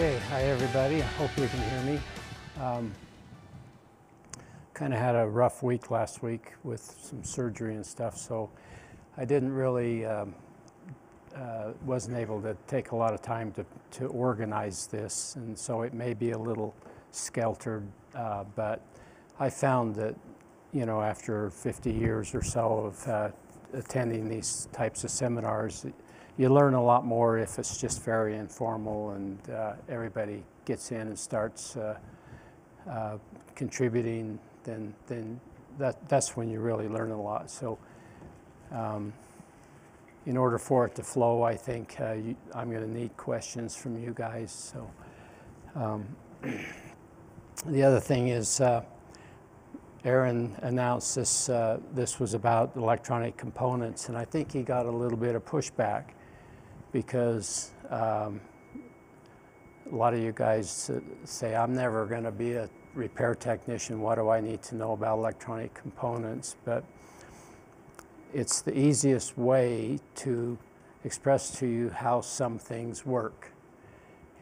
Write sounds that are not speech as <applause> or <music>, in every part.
Okay, hi everybody. I hope you can hear me. Um, kind of had a rough week last week with some surgery and stuff, so I didn't really, um, uh, wasn't able to take a lot of time to, to organize this, and so it may be a little skeltered, uh, but I found that, you know, after 50 years or so of uh, attending these types of seminars, you learn a lot more if it's just very informal and uh, everybody gets in and starts uh, uh, contributing, then, then that, that's when you really learn a lot. So um, in order for it to flow, I think uh, you, I'm going to need questions from you guys. So um, <clears throat> the other thing is uh, Aaron announced this, uh, this was about electronic components, and I think he got a little bit of pushback because um, a lot of you guys say, I'm never going to be a repair technician. What do I need to know about electronic components? But it's the easiest way to express to you how some things work.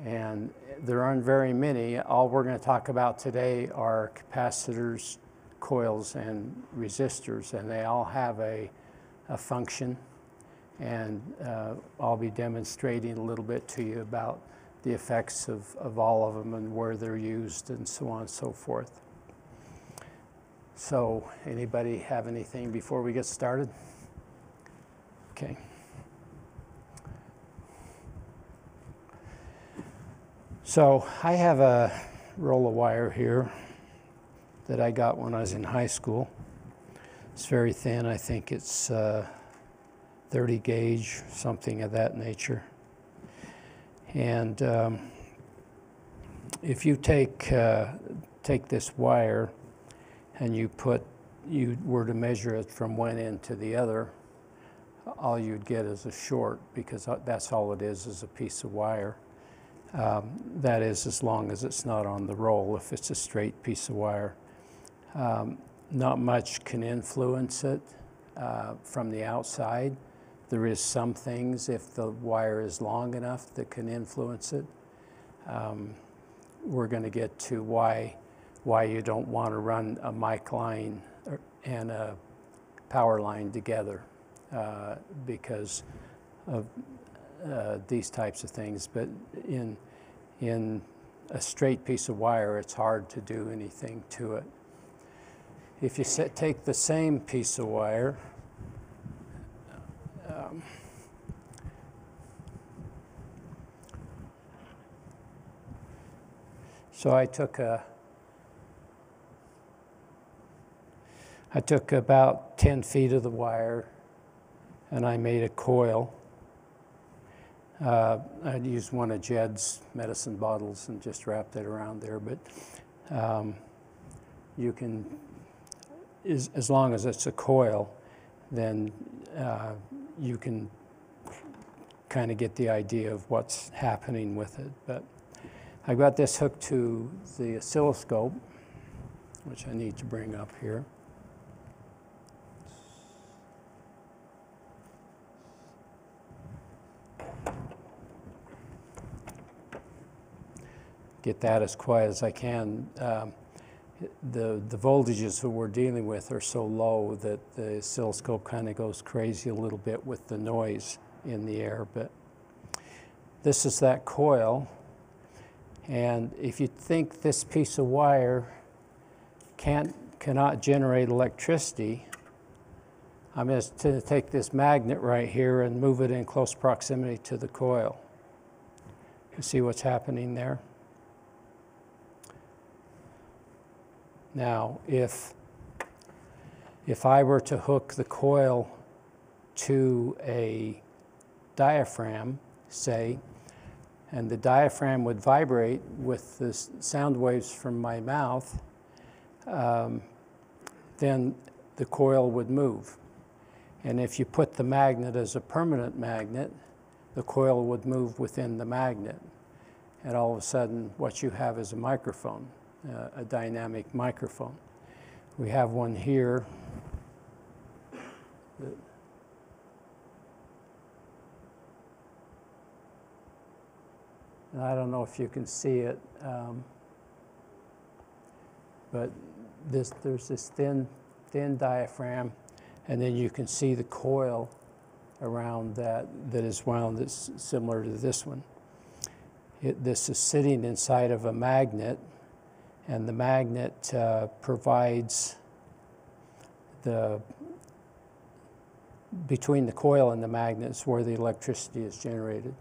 And there aren't very many. All we're going to talk about today are capacitors, coils, and resistors, and they all have a, a function and uh, I'll be demonstrating a little bit to you about the effects of, of all of them and where they're used and so on and so forth. So anybody have anything before we get started? Okay. So I have a roll of wire here that I got when I was in high school. It's very thin. I think it's uh, 30 gauge, something of that nature. And um, if you take, uh, take this wire and you put, you were to measure it from one end to the other, all you'd get is a short because uh, that's all it is, is a piece of wire. Um, that is as long as it's not on the roll, if it's a straight piece of wire. Um, not much can influence it uh, from the outside. There is some things, if the wire is long enough, that can influence it. Um, we're going to get to why, why you don't want to run a mic line and a power line together uh, because of uh, these types of things. But in, in a straight piece of wire, it's hard to do anything to it. If you set, take the same piece of wire so I took a, I took about 10 feet of the wire and I made a coil. Uh, I'd used one of Jed's medicine bottles and just wrapped it around there, but um, you can, as, as long as it's a coil, then uh, you can kind of get the idea of what's happening with it. But I got this hooked to the oscilloscope, which I need to bring up here. Get that as quiet as I can. Um, the, the voltages that we're dealing with are so low that the oscilloscope kind of goes crazy a little bit with the noise in the air. But this is that coil. And if you think this piece of wire can't, cannot generate electricity, I'm going to take this magnet right here and move it in close proximity to the coil. You see what's happening there? Now, if, if I were to hook the coil to a diaphragm, say, and the diaphragm would vibrate with the sound waves from my mouth, um, then the coil would move. And if you put the magnet as a permanent magnet, the coil would move within the magnet. And all of a sudden, what you have is a microphone uh, a dynamic microphone. We have one here. And I don't know if you can see it, um, but this, there's this thin, thin diaphragm, and then you can see the coil around that that is wound that's similar to this one. It, this is sitting inside of a magnet, and the magnet uh, provides the between the coil and the magnets where the electricity is generated.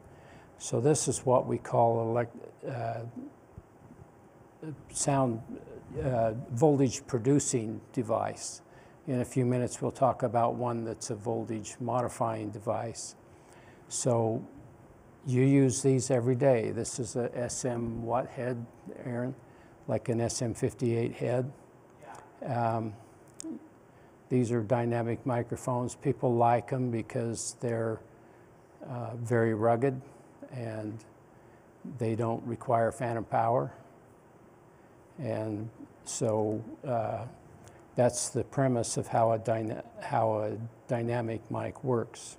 So this is what we call elect, uh, sound uh, voltage producing device. In a few minutes, we'll talk about one that's a voltage modifying device. So you use these every day. This is a SM what head, Aaron? Like an SM58 head. Um, these are dynamic microphones. People like them because they're uh, very rugged and they don't require phantom power. And so uh, that's the premise of how a, how a dynamic mic works.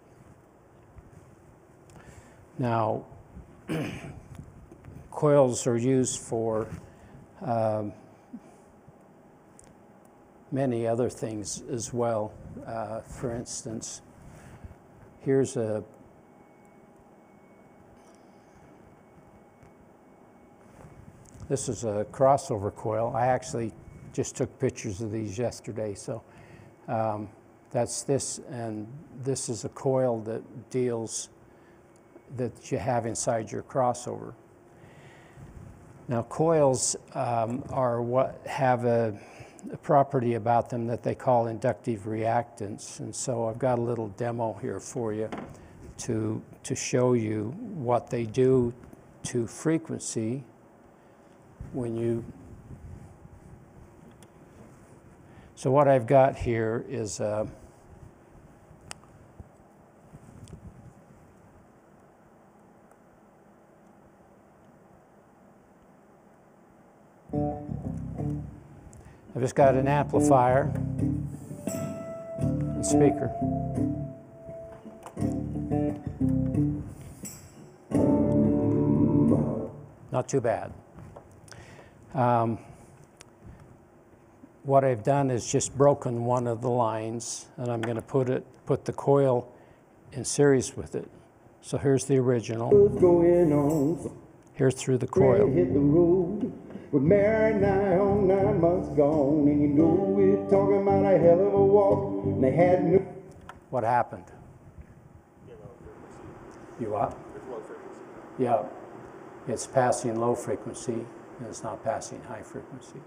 Now, <clears throat> coils are used for um, many other things as well. Uh, for instance, here's a This is a crossover coil. I actually just took pictures of these yesterday. So um, that's this, and this is a coil that deals, that you have inside your crossover. Now coils um, are what have a, a, property about them that they call inductive reactance. And so I've got a little demo here for you to, to show you what they do to frequency when you so what I've got here is uh, I've just got an amplifier and speaker. Not too bad. Um, what I've done is just broken one of the lines and I'm going to put it put the coil in series with it. So here's the original. Here's through the coil. Hit the road. We're married now, nine months gone, and you know we're talking about a hell of a walk. And they had no What happened? You what? Yeah, it's passing low frequency and it's not passing high frequency.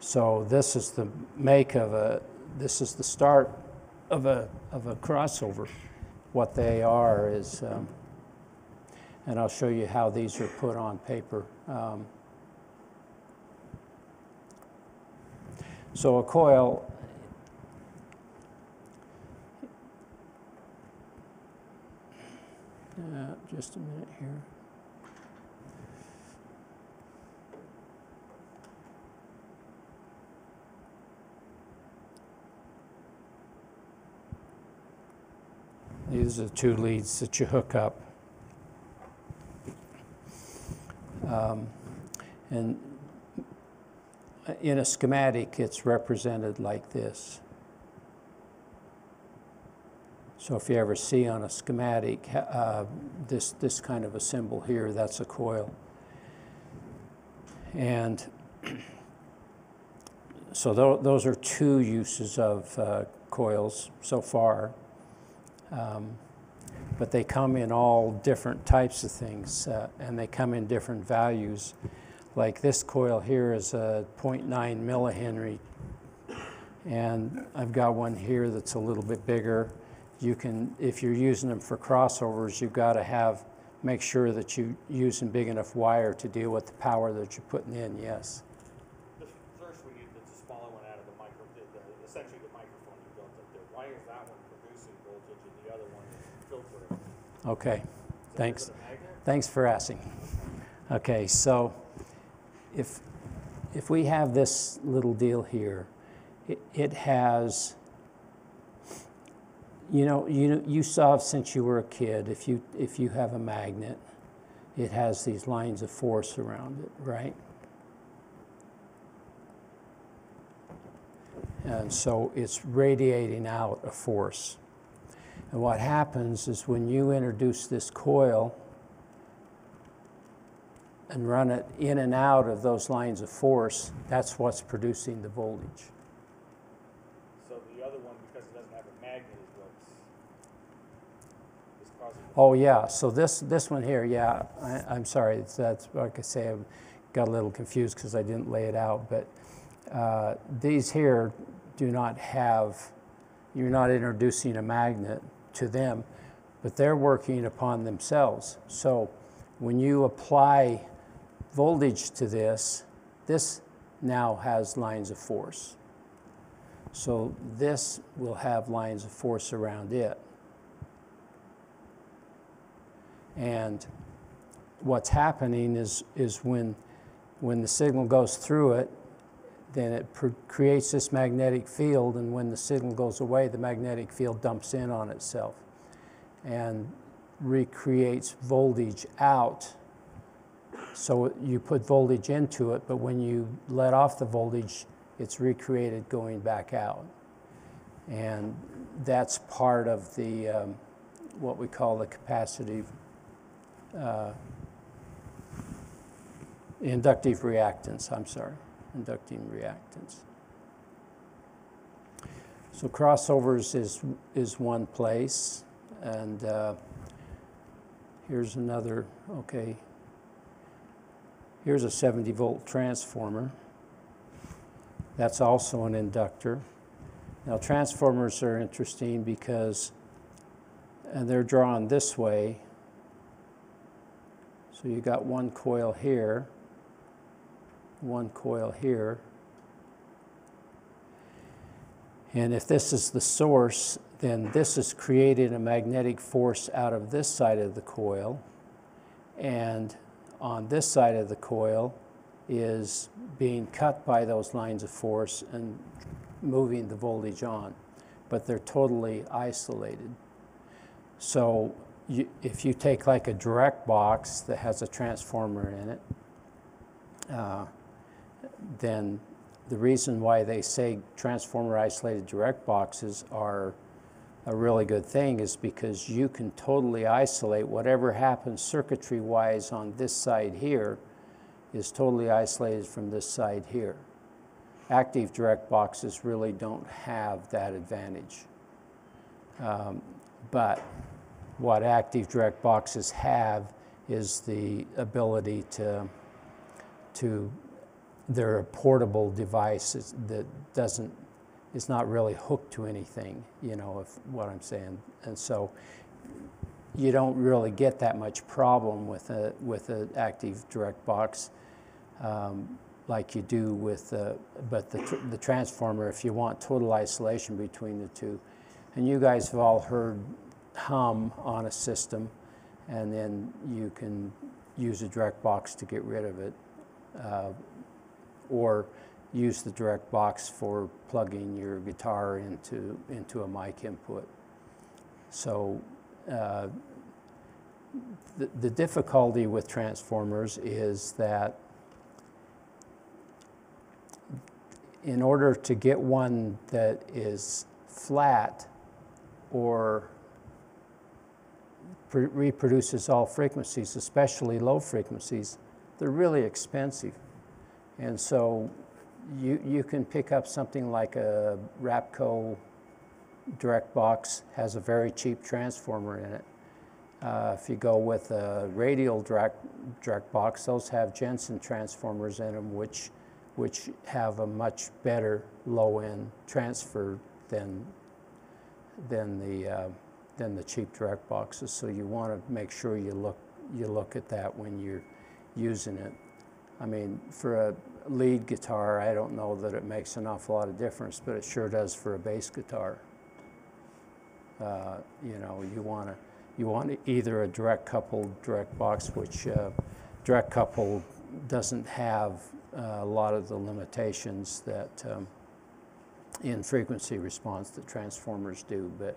So this is the make of a, this is the start of a, of a crossover. What they are is, um, and I'll show you how these are put on paper. Um, so a coil uh, just a minute here. These are the two leads that you hook up. Um, and in a schematic, it's represented like this. So if you ever see on a schematic uh, this, this kind of a symbol here, that's a coil. And <clears throat> so th those are two uses of uh, coils so far. Um, but they come in all different types of things uh, and they come in different values. Like this coil here is a 0.9 millihenry and I've got one here that's a little bit bigger. You can, if you're using them for crossovers, you've got to have, make sure that you're using big enough wire to deal with the power that you're putting in, yes. Okay, thanks. Thanks for asking. Okay, so if, if we have this little deal here, it, it has, you know, you, you saw since you were a kid, if you, if you have a magnet, it has these lines of force around it, right? And so it's radiating out a force. And what happens is when you introduce this coil and run it in and out of those lines of force, that's what's producing the voltage. So the other one, because it doesn't have a magnet, is what's causing. Oh, yeah, so this, this one here, yeah, I, I'm sorry, it's, that's, like I say, I got a little confused because I didn't lay it out, but uh, these here do not have, you're not introducing a magnet to them, but they're working upon themselves. So when you apply voltage to this, this now has lines of force. So this will have lines of force around it. And what's happening is, is when, when the signal goes through it, then it creates this magnetic field, and when the signal goes away, the magnetic field dumps in on itself and recreates voltage out. So you put voltage into it, but when you let off the voltage, it's recreated going back out. And that's part of the um, what we call the capacitive uh, inductive reactance. I'm sorry inducting reactance. So crossovers is, is one place, and uh, here's another, okay. Here's a 70 volt transformer. That's also an inductor. Now transformers are interesting because and they're drawn this way. So you got one coil here one coil here. And if this is the source, then this is creating a magnetic force out of this side of the coil. And on this side of the coil is being cut by those lines of force and moving the voltage on. But they're totally isolated. So you, if you take like a direct box that has a transformer in it, uh, then the reason why they say transformer isolated direct boxes are a really good thing is because you can totally isolate whatever happens circuitry wise on this side here is totally isolated from this side here. Active direct boxes really don't have that advantage. Um, but what active direct boxes have is the ability to, to they're a portable device that doesn't is not really hooked to anything, you know, if what I'm saying. And so you don't really get that much problem with a with an active direct box um, like you do with uh, but the tr the transformer if you want total isolation between the two. And you guys have all heard hum on a system, and then you can use a direct box to get rid of it. Uh, or use the direct box for plugging your guitar into, into a mic input. So uh, the, the difficulty with transformers is that in order to get one that is flat or reproduces all frequencies, especially low frequencies, they're really expensive. And so you, you can pick up something like a Rapco direct box, has a very cheap transformer in it. Uh, if you go with a radial direct, direct box, those have Jensen transformers in them, which, which have a much better low-end transfer than, than, the, uh, than the cheap direct boxes. So you want to make sure you look, you look at that when you're using it. I mean, for a lead guitar, I don't know that it makes an awful lot of difference, but it sure does for a bass guitar. Uh, you know, you want to you want either a direct coupled direct box, which uh, direct coupled doesn't have uh, a lot of the limitations that um, in frequency response that transformers do, but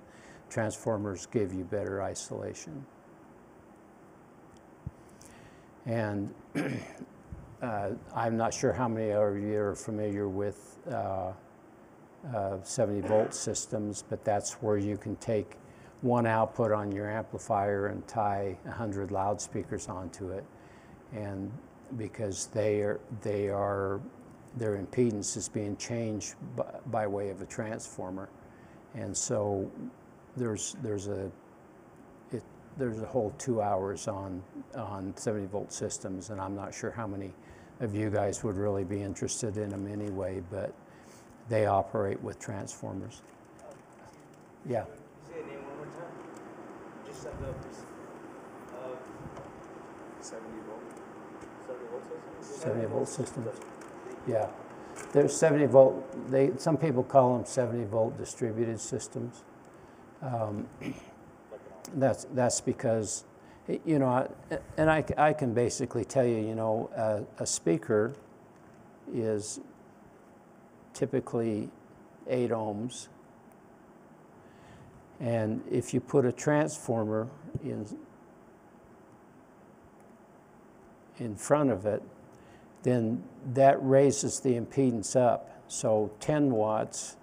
transformers give you better isolation. And <clears throat> uh, I'm not sure how many of you are familiar with uh, uh, 70 volt systems, but that's where you can take one output on your amplifier and tie 100 loudspeakers onto it. And because they are, they are, their impedance is being changed by, by way of a transformer. And so there's, there's a, there's a whole two hours on, on 70 volt systems, and I'm not sure how many of you guys would really be interested in them anyway, but they operate with transformers. Yeah. Say the name one more time. Just like the uh, seventy volt. Seventy volt system? 70 volt systems. Yeah. There's 70 volt, they, some people call them 70 volt distributed systems. Um, that's, that's because, y- you know, and I, I can basically tell you, you know, a, a speaker is typically eight ohms. And if you put a transformer in, in front of it, then that raises the impedance up. So 10 watts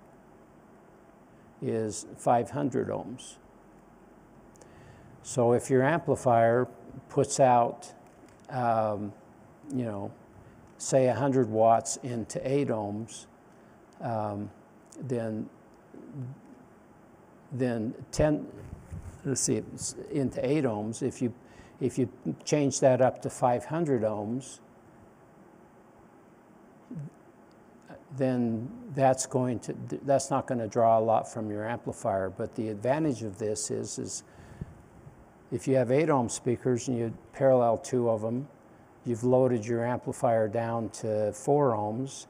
is 500 ohms. So if your amplifier puts out, um, you know, say 100 watts into 8 ohms, um, then then 10 let's see into 8 ohms if you if you change that up to 500 ohms then that's going to that's not going to draw a lot from your amplifier. But the advantage of this is is if you have 8 ohm speakers and you parallel two of them you've loaded your amplifier down to 4 ohms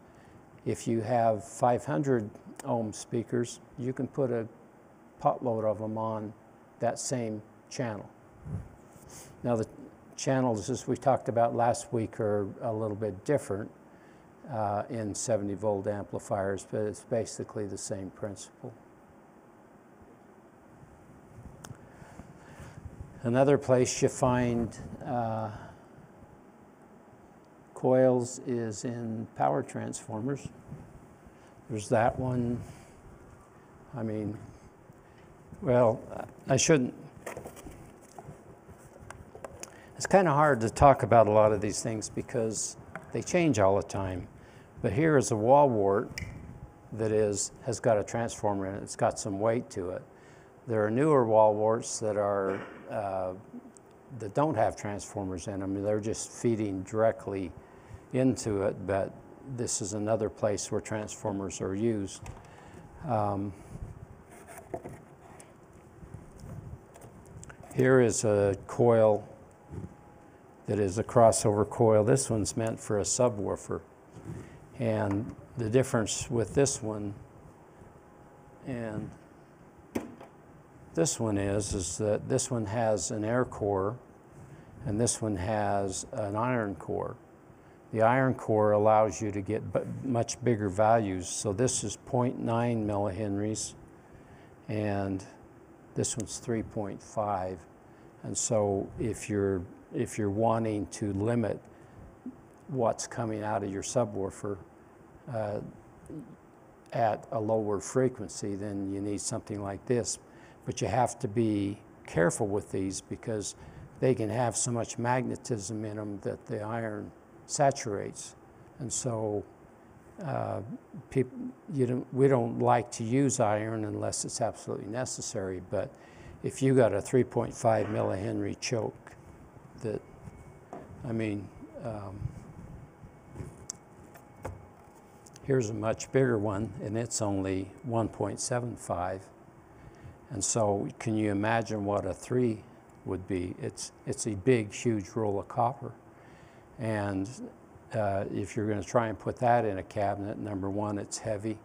if you have 500 ohm speakers you can put a potload of them on that same channel now the channels as we talked about last week are a little bit different uh, in 70 volt amplifiers, but it's basically the same principle. Another place you find uh, coils is in power transformers. There's that one. I mean, well, I shouldn't. It's kind of hard to talk about a lot of these things because they change all the time. But here is a wall wart that is has got a transformer in it. It's got some weight to it. There are newer wall warts that are uh, that don't have transformers in them. They're just feeding directly into it. But this is another place where transformers are used. Um, here is a coil that is a crossover coil. This one's meant for a subwoofer. And the difference with this one and this one is, is that this one has an air core and this one has an iron core. The iron core allows you to get much bigger values. So this is 0.9 millihenries and this one's 3.5. And so if you're if you're wanting to limit what's coming out of your subwoofer uh, at a lower frequency, then you need something like this. But you have to be careful with these because they can have so much magnetism in them that the iron saturates. And so uh, don't, we don't like to use iron unless it's absolutely necessary. But if you got a 3.5 millihenry choke, that, I mean, um, here's a much bigger one, and it's only 1.75. And so, can you imagine what a three would be? It's it's a big, huge roll of copper, and uh, if you're going to try and put that in a cabinet, number one, it's heavy.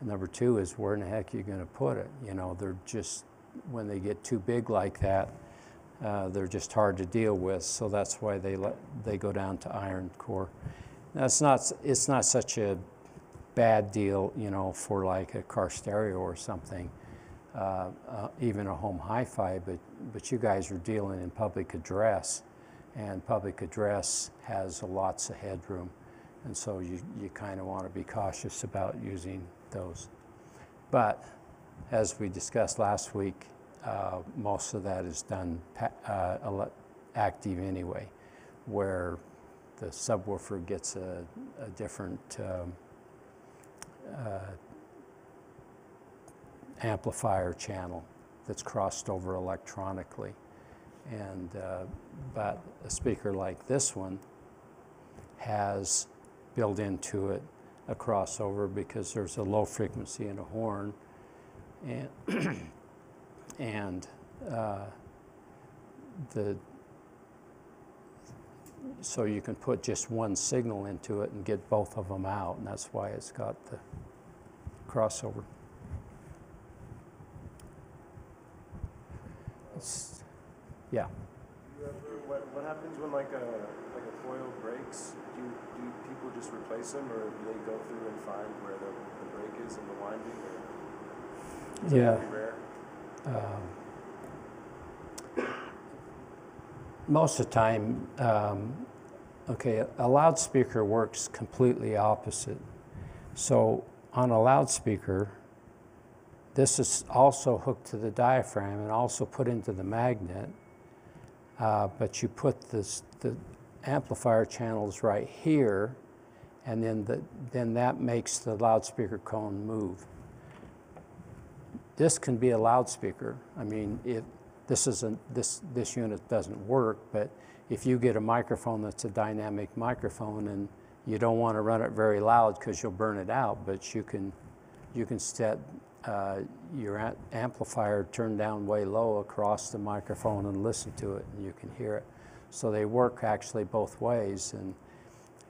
Number two is where in the heck are you going to put it? You know, they're just when they get too big like that, uh, they're just hard to deal with. So that's why they let they go down to iron core. Now it's not it's not such a bad deal, you know, for like a car stereo or something, uh, uh, even a home hi-fi. But but you guys are dealing in public address, and public address has lots of headroom. And so you, you kind of want to be cautious about using those. But as we discussed last week, uh, most of that is done uh, active anyway, where the subwoofer gets a, a different um, uh, amplifier channel that's crossed over electronically. And uh, but a speaker like this one has built into it a crossover because there's a low frequency in a horn, and <clears throat> and uh, the so you can put just one signal into it and get both of them out, and that's why it's got the crossover. Yeah. Ever, what, what happens when like a like a coil breaks? Do you, do people just replace them, or do they go through and find where the, the break is in the winding? Or is Yeah. rare? most of the time, um, okay, a loudspeaker works completely opposite. So on a loudspeaker, this is also hooked to the diaphragm and also put into the magnet, uh, but you put this, the amplifier channels right here, and then, the, then that makes the loudspeaker cone move. This can be a loudspeaker. I mean, it, this isn't this this unit doesn't work, but if you get a microphone that's a dynamic microphone and you don't want to run it very loud because you'll burn it out, but you can you can set uh, your amplifier turned down way low across the microphone and listen to it, and you can hear it. So they work actually both ways, and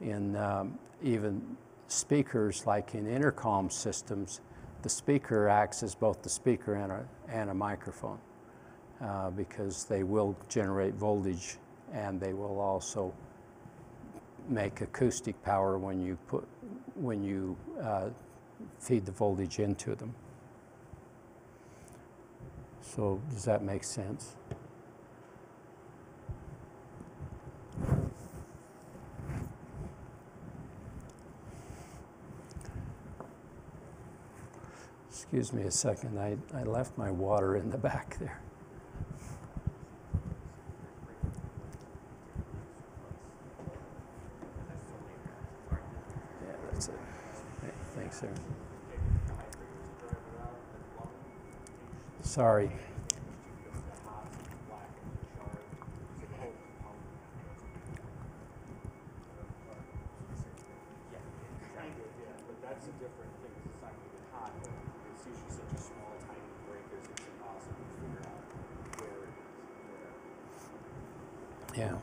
in um, even speakers like in intercom systems, the speaker acts as both the speaker and a, and a microphone uh, because they will generate voltage and they will also make acoustic power when you put when you uh, feed the voltage into them. So does that make sense? Excuse me a second, I, I left my water in the back there. Yeah, that's it. Th- Thanks, sir. Sorry. Yeah, but that's a different thing, 'cause it's not gonna get hot, but it's usually such a small, tiny breakers, it's impossible to figure out where it is, where. Yeah.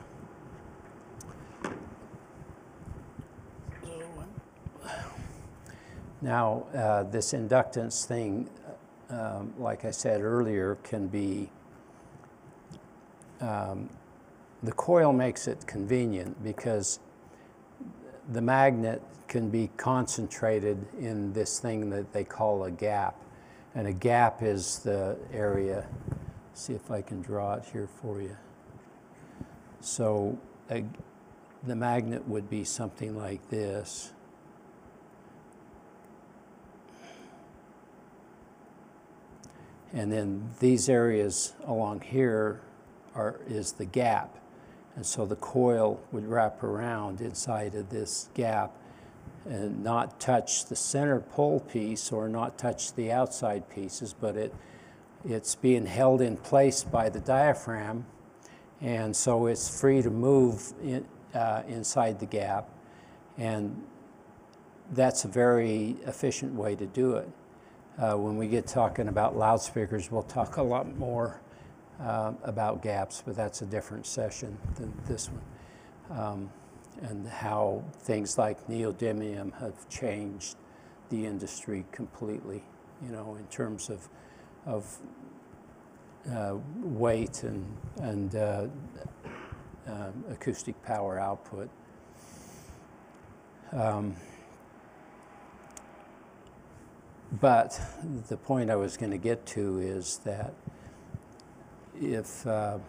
Now, uh, this inductance thing, um, like I said earlier, can be, um, the coil makes it convenient because the magnet can be concentrated in this thing that they call a gap. And a gap is the area, see if I can draw it here for you. So a, the magnet would be something like this. And then these areas along here are, is the gap. And so the coil would wrap around inside of this gap and not touch the center pole piece or not touch the outside pieces, but it, it's being held in place by the diaphragm and so it's free to move in, uh, inside the gap, and that's a very efficient way to do it. Uh, when we get talking about loudspeakers, we'll talk a lot more uh, about gaps, but that's a different session than this one. Um, and how things like neodymium have changed the industry completely, you know, in terms of, of uh, weight and, and uh, um, acoustic power output. Um, but the point I was going to get to is that if uh,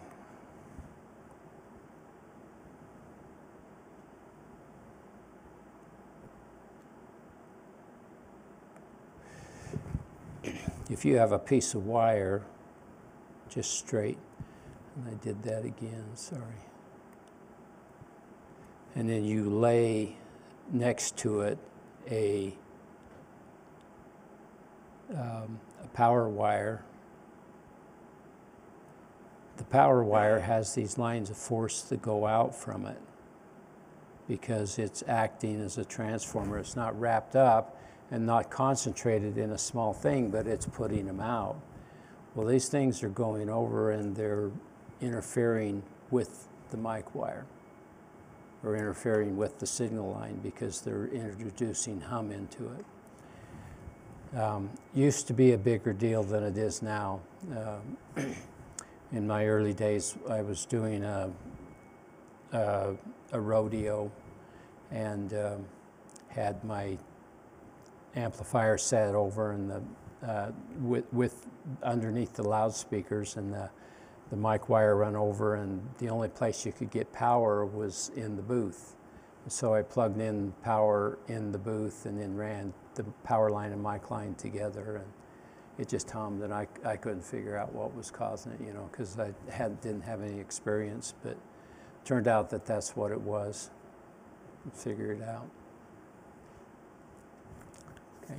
if you have a piece of wire just straight, and I did that again, sorry, and then you lay next to it a um, a power wire. The power wire has these lines of force that go out from it because it's acting as a transformer. It's not wrapped up and not concentrated in a small thing, but it's putting them out. Well, these things are going over and they're interfering with the mic wire or interfering with the signal line because they're introducing hum into it. Um, used to be a bigger deal than it is now. Um, <clears throat> in my early days, I was doing a, a, a rodeo and um, had my amplifier set over and the uh, with, with underneath the loudspeakers and the the mic wire run over and the only place you could get power was in the booth. So I plugged in power in the booth and then ran the power line and my line together and it just hummed and I, I couldn't figure out what was causing it, you know, because I had, didn't have any experience, but turned out that that's what it was. Figure it out. Okay.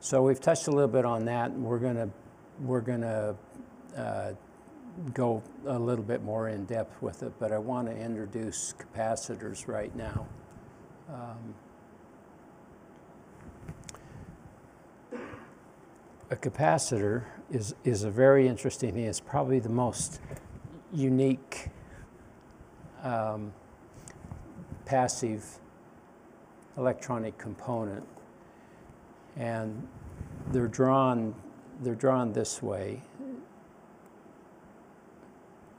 So we've touched a little bit on that we're gonna, we're gonna uh, go a little bit more in depth with it, but I want to introduce capacitors right now. Um, a capacitor is, is a very interesting thing. It's probably the most unique um, passive electronic component. And they're drawn, they're drawn this way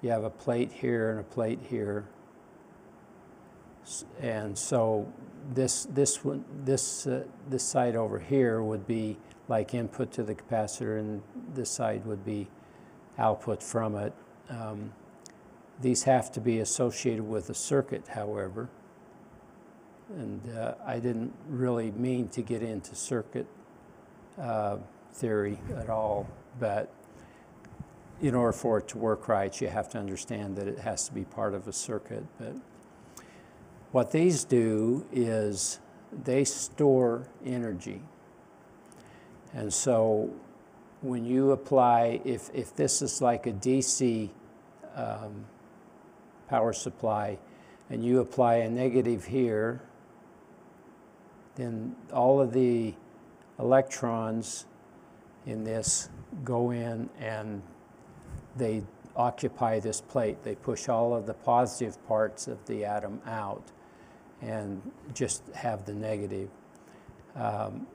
you have a plate here and a plate here. And so this, this, one, this, uh, this side over here would be like input to the capacitor and this side would be output from it. Um, these have to be associated with a circuit, however. And uh, I didn't really mean to get into circuit uh, theory at all, but in order for it to work right, you have to understand that it has to be part of a circuit. But what these do is they store energy. And so when you apply, if, if this is like a DC um, power supply, and you apply a negative here, then all of the electrons in this go in and they occupy this plate. They push all of the positive parts of the atom out and just have the negative. Um,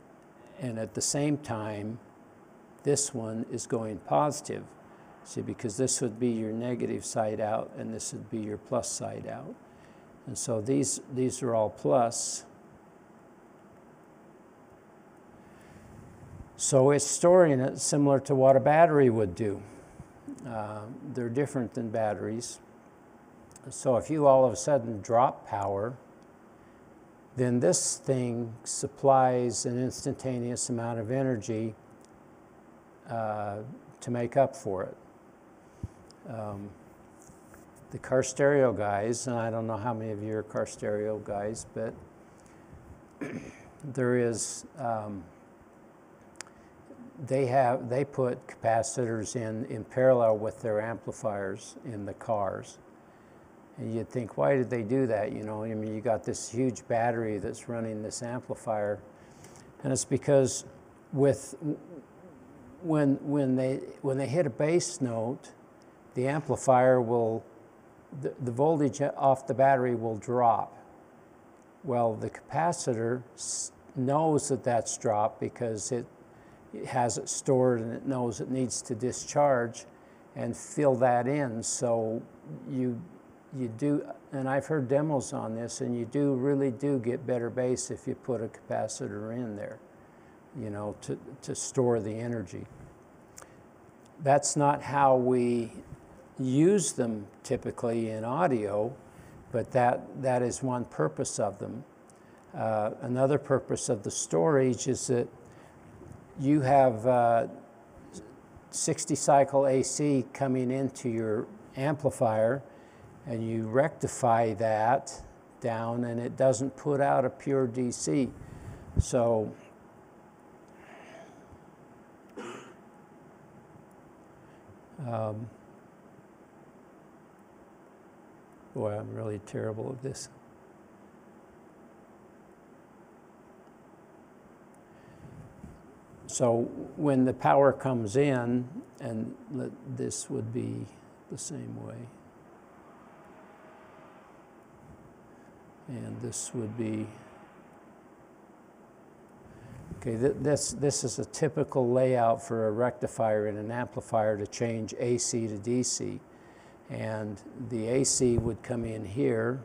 and at the same time, this one is going positive. See, because this would be your negative side out and this would be your plus side out. And so these, these are all plus. So it's storing it similar to what a battery would do. Uh, they're different than batteries. So if you all of a sudden drop power, then this thing supplies an instantaneous amount of energy uh, to make up for it. Um, the car stereo guys, and I don't know how many of you are car stereo guys, but <clears throat> there is um, they have they put capacitors in in parallel with their amplifiers in the cars and you'd think why did they do that you know? I mean you got this huge battery that's running this amplifier. And it's because with when when they when they hit a bass note the amplifier will the, the voltage off the battery will drop. Well the capacitor knows that that's dropped because it it has it stored and it knows it needs to discharge and fill that in. So you you do, and I've heard demos on this, and you do really do get better bass if you put a capacitor in there, you know, to, to store the energy. That's not how we use them typically in audio, but that, that is one purpose of them. Uh, another purpose of the storage is that you have uh, 60 cycle AC coming into your amplifier, and you rectify that down, and it doesn't put out a pure DC. So um, boy, I'm really terrible at this. So when the power comes in, and this would be the same way. And this would be, okay, th- this, this is a typical layout for a rectifier and an amplifier to change AC to DC. And the AC would come in here.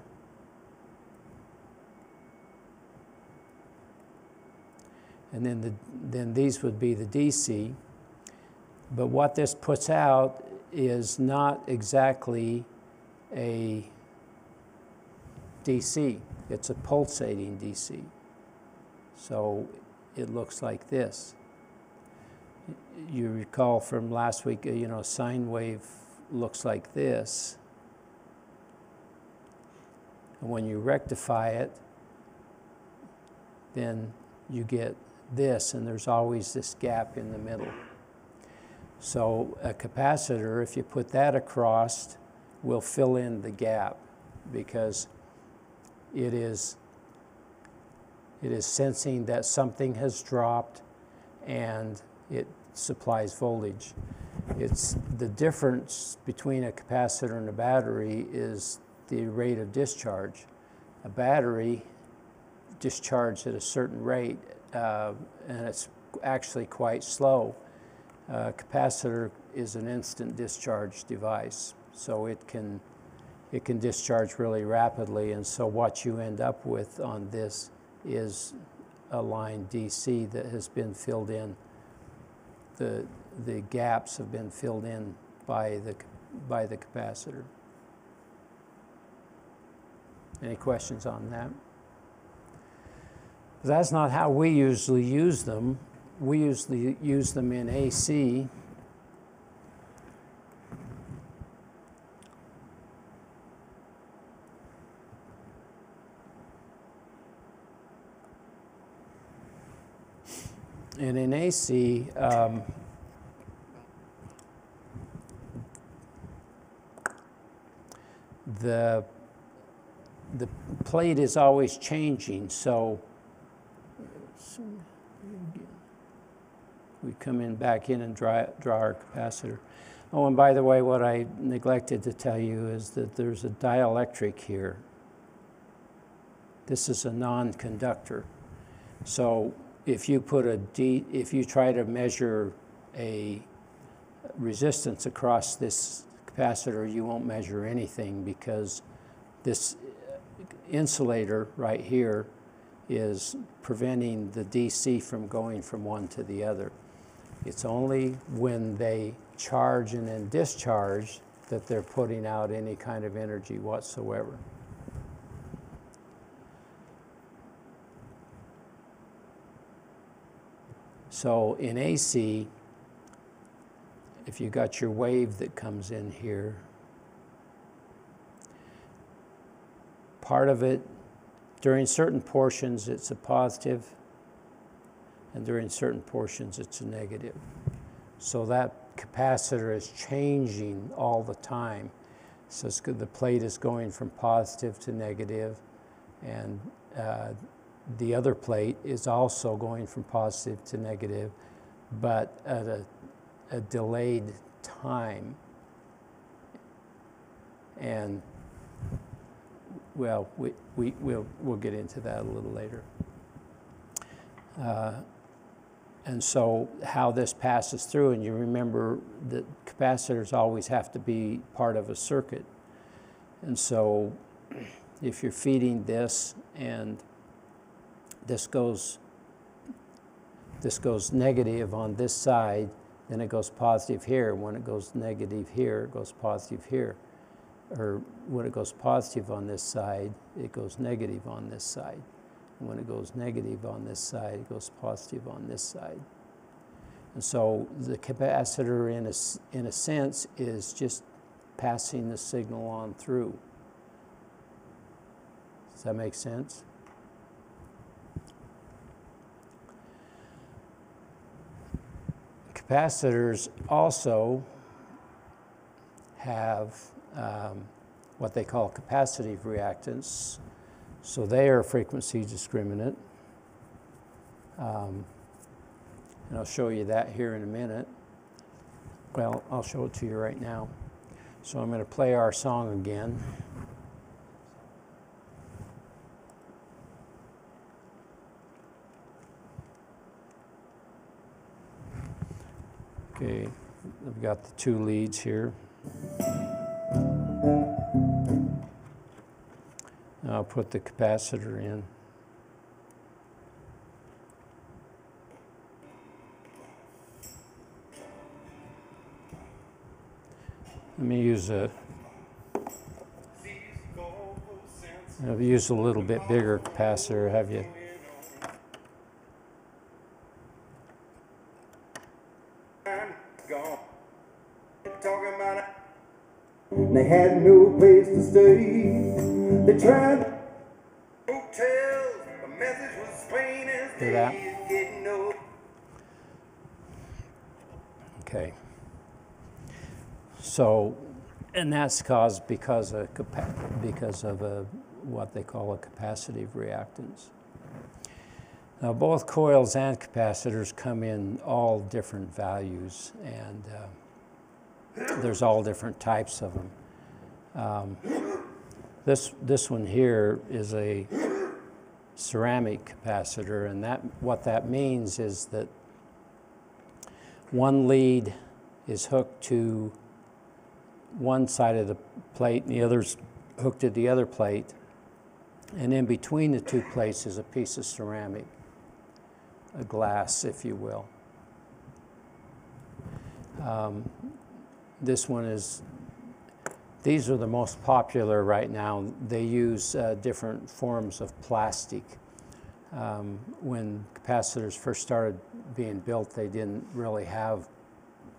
And then, the, then these would be the DC. But what this puts out is not exactly a DC, it's a pulsating DC. So it looks like this. You recall from last week, uh, you know, sine wave looks like this. And when you rectify it, then you get this, and there's always this gap in the middle. So a capacitor, if you put that across, will fill in the gap because it is it is sensing that something has dropped and it supplies voltage. It's the difference between a capacitor and a battery is the rate of discharge. A battery discharged at a certain rate, uh, and it's actually quite slow. A capacitor is an instant discharge device, so it can it can discharge really rapidly, and so what you end up with on this is a line DC that has been filled in. The the gaps have been filled in by the by the capacitor. Any questions on that? That's not how we usually use them. We usually use them in AC. And in AC, um, the the plate is always changing, so we come in back in and draw, draw our capacitor. Oh, and by the way, what I neglected to tell you is that there's a dielectric here. This is a non-conductor. So if you put a D, if you try to measure a resistance across this capacitor, you won't measure anything because this insulator right here is preventing the DC from going from one to the other. It's only when they charge and then discharge that they're putting out any kind of energy whatsoever. So in AC, if you got your wave that comes in here, part of it, during certain portions, it's a positive, and during certain portions, it's a negative. So that capacitor is changing all the time. So the plate is going from positive to negative, and uh, the other plate is also going from positive to negative, but at a, a delayed time. And well, we, we, we'll, we'll get into that a little later. Uh, and so, how this passes through, and you remember that capacitors always have to be part of a circuit. And so, if you're feeding this and this goes this goes negative on this side, then it goes positive here. When it goes negative here, it goes positive here. Or when it goes positive on this side, it goes negative on this side. When it goes negative on this side, it goes positive on this side. And so the capacitor, in a, in a sense, is just passing the signal on through. Does that make sense? Capacitors also have um, what they call capacitive reactance. So they are frequency discriminant. Um, and I'll show you that here in a minute. Well, I'll show it to you right now. So I'm going to play our song again. Okay, I've got the two leads here. Now I'll put the capacitor in. Let me use a, I've used a little bit bigger capacitor, have you? gone. Talking about it. They had no place to stay. They tried hotels. The message was plain as Hear that? day. Okay. So, and that's caused because of, because of a, what they call a capacitive reactance. Now, both coils and capacitors come in all different values, and uh, there's all different types of them. Um, this, this one here is a ceramic capacitor, and that, what that means is that one lead is hooked to one side of the plate and the other's hooked to the other plate. And in between the two plates is a piece of ceramic, a glass, if you will. Um, this one is, these are the most popular right now. They use uh, different forms of plastic. Um, when capacitors first started being built, they didn't really have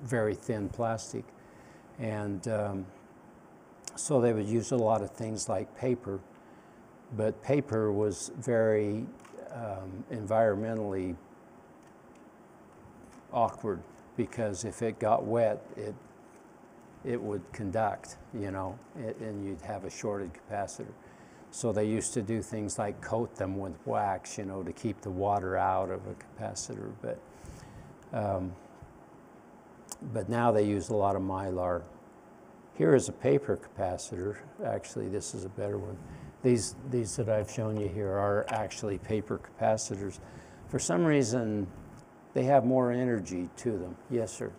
very thin plastic. And um, so they would use a lot of things like paper, but paper was very um, environmentally awkward because if it got wet, it it would conduct, you know, it, and you'd have a shorted capacitor. So they used to do things like coat them with wax, you know, to keep the water out of a capacitor. But um, but now they use a lot of mylar. Here is a paper capacitor. Actually, this is a better one. These these that I've shown you here are actually paper capacitors. For some reason, they have more energy to them. Yes, sir.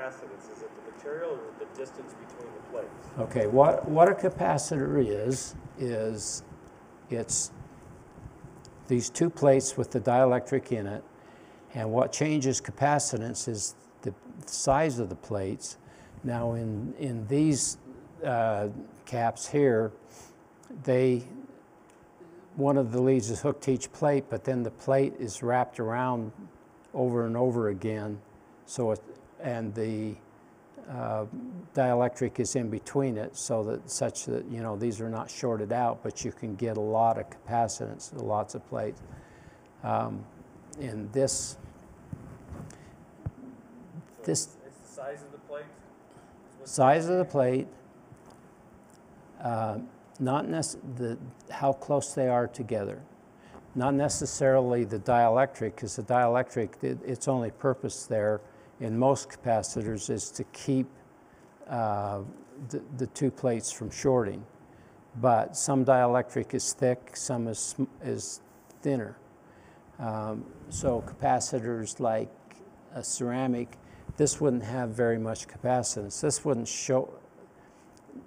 Capacitance? Is it the material or the distance between the plates? Okay, what, what a capacitor is, is it's these two plates with the dielectric in it, and what changes capacitance is the size of the plates. Now, in, in these uh, caps here, they, one of the leads is hooked to each plate, but then the plate is wrapped around over and over again. So it, and the uh, dielectric is in between it so that such that you know these are not shorted out but you can get a lot of capacitance lots of plates um, in this this It's the size of the plate? size of the plate uh, not the how close they are together not necessarily the dielectric because the dielectric it, its only purpose there in most capacitors is to keep uh, the, the two plates from shorting. But some dielectric is thick some is, is thinner. Um, so capacitors like a ceramic this wouldn't have very much capacitance. This wouldn't show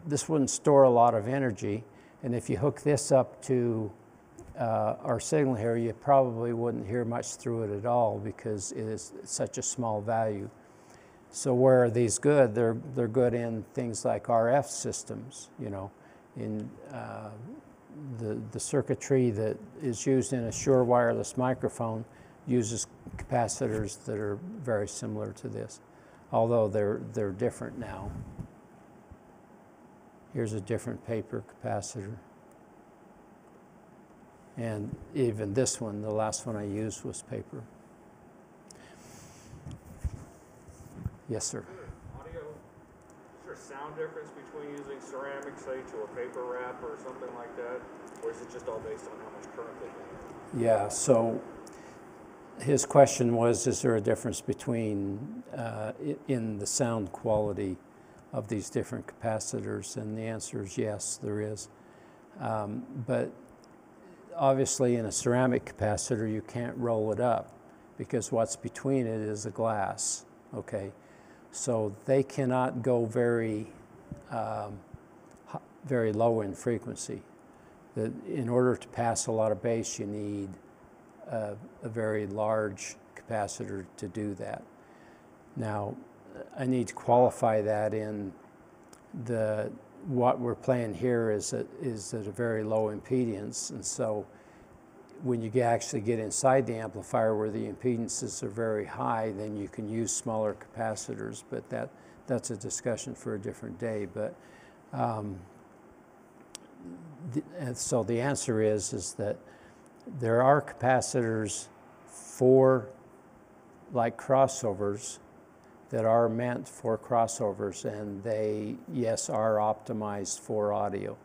this wouldn't store a lot of energy. And if you hook this up to uh, our signal here, you probably wouldn't hear much through it at all because it is such a small value. So where are these good? They're, they're good in things like RF systems, you know, in uh, the, the circuitry that is used in a Shure wireless microphone uses capacitors that are very similar to this, although they're, they're different now. Here's a different paper capacitor. And even this one, the last one I used was paper. Yes, sir. Audio, is there a sound difference between using ceramic, say, to a paper wrap or something like that? Or is it just all based on how much current they have? Yeah, so his question was, is there a difference between, uh, in the sound quality of these different capacitors? And the answer is yes, there is. Um, But obviously, in a ceramic capacitor, you can't roll it up because what's between it is a glass, okay? So they cannot go very, um, very low in frequency. That in order to pass a lot of bass, you need a, a very large capacitor to do that. Now, I need to qualify that in the what we're playing here is at, is at a very low impedance, and so when you actually get inside the amplifier where the impedances are very high, then you can use smaller capacitors. But that that's a discussion for a different day. But um, and so the answer is is that there are capacitors for like crossovers that are meant for crossovers and they yes are optimized for audio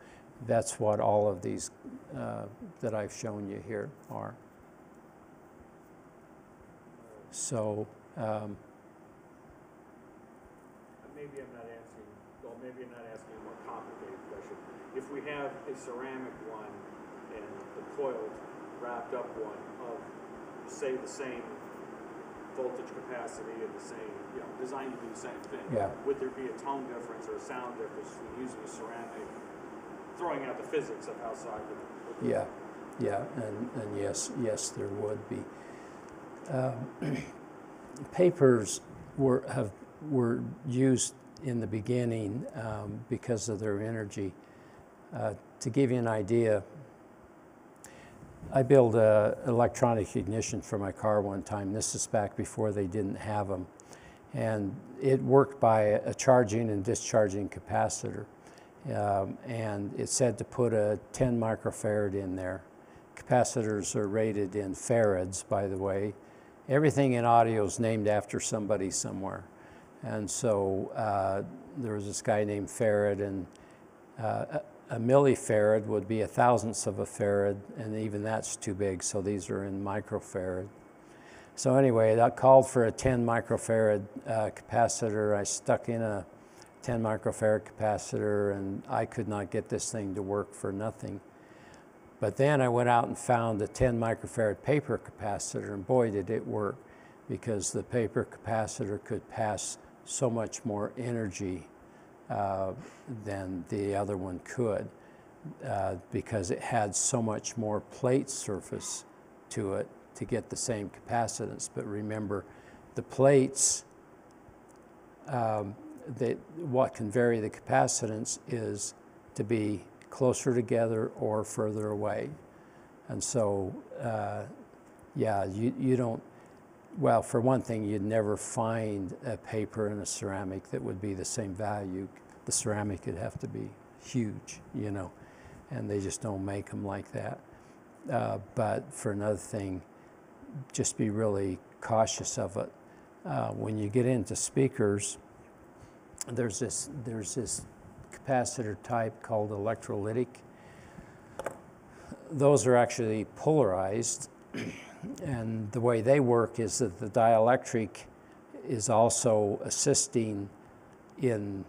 that's what all of these uh, that i've shown you here are so um, Maybe I'm not asking, well, maybe I'm not asking a more complicated question. If we have a ceramic one and the coiled wrapped up one of, say, the same voltage capacity and the same, you know, designed to do the same thing. Yeah. Would there be a tone difference or a sound difference from using a ceramic, throwing out the physics of how side would? Yeah, yeah, and, and yes, yes, there would be. Um, <clears throat> papers were have were used in the beginning um, because of their energy. Uh, to give you an idea, I built a electronic ignition for my car one time. This is back before they didn't have them, and it worked by a charging and discharging capacitor. Um, and it said to put a 10 microfarad in there. Capacitors are rated in farads, by the way. Everything in audio is named after somebody somewhere. And so uh, there was this guy named Farad, and uh, a, millifarad would be a thousandth of a farad, and even that's too big, so these are in microfarad. So anyway, that called for a 10 microfarad uh, capacitor. I stuck in a 10 microfarad capacitor, and I could not get this thing to work for nothing. But then I went out and found a 10 microfarad paper capacitor, and boy, did it work because the paper capacitor could pass so much more energy than the other one could uh, because it had so much more plate surface to it to get the same capacitance. But remember, the plates, um, that what can vary the capacitance is to be closer together or further away. And so, uh, yeah, you, you don't, well, for one thing, you'd never find a paper and a ceramic that would be the same value. The ceramic would have to be huge, you know, and they just don't make them like that. Uh, but for another thing, just be really cautious of it. Uh, when you get into speakers, there's this there's this capacitor type called electrolytic. Those are actually polarized, <clears throat> and the way they work is that the dielectric is also assisting in.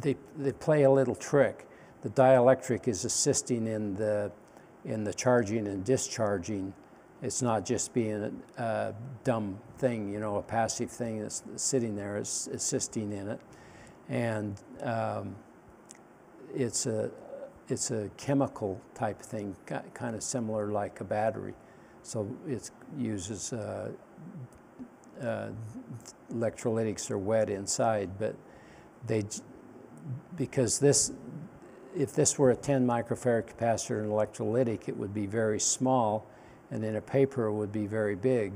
They they play a little trick. The dielectric is assisting in the in the charging and discharging. It's not just being a, a dumb thing, you know, a passive thing that's sitting there. It's assisting in it, and um, it's a it's a chemical type thing, kind of similar like a battery. So it uses uh, uh, electrolytics are wet inside, but they because this if this were a 10 microfarad capacitor and electrolytic, it would be very small, And then a paper would be very big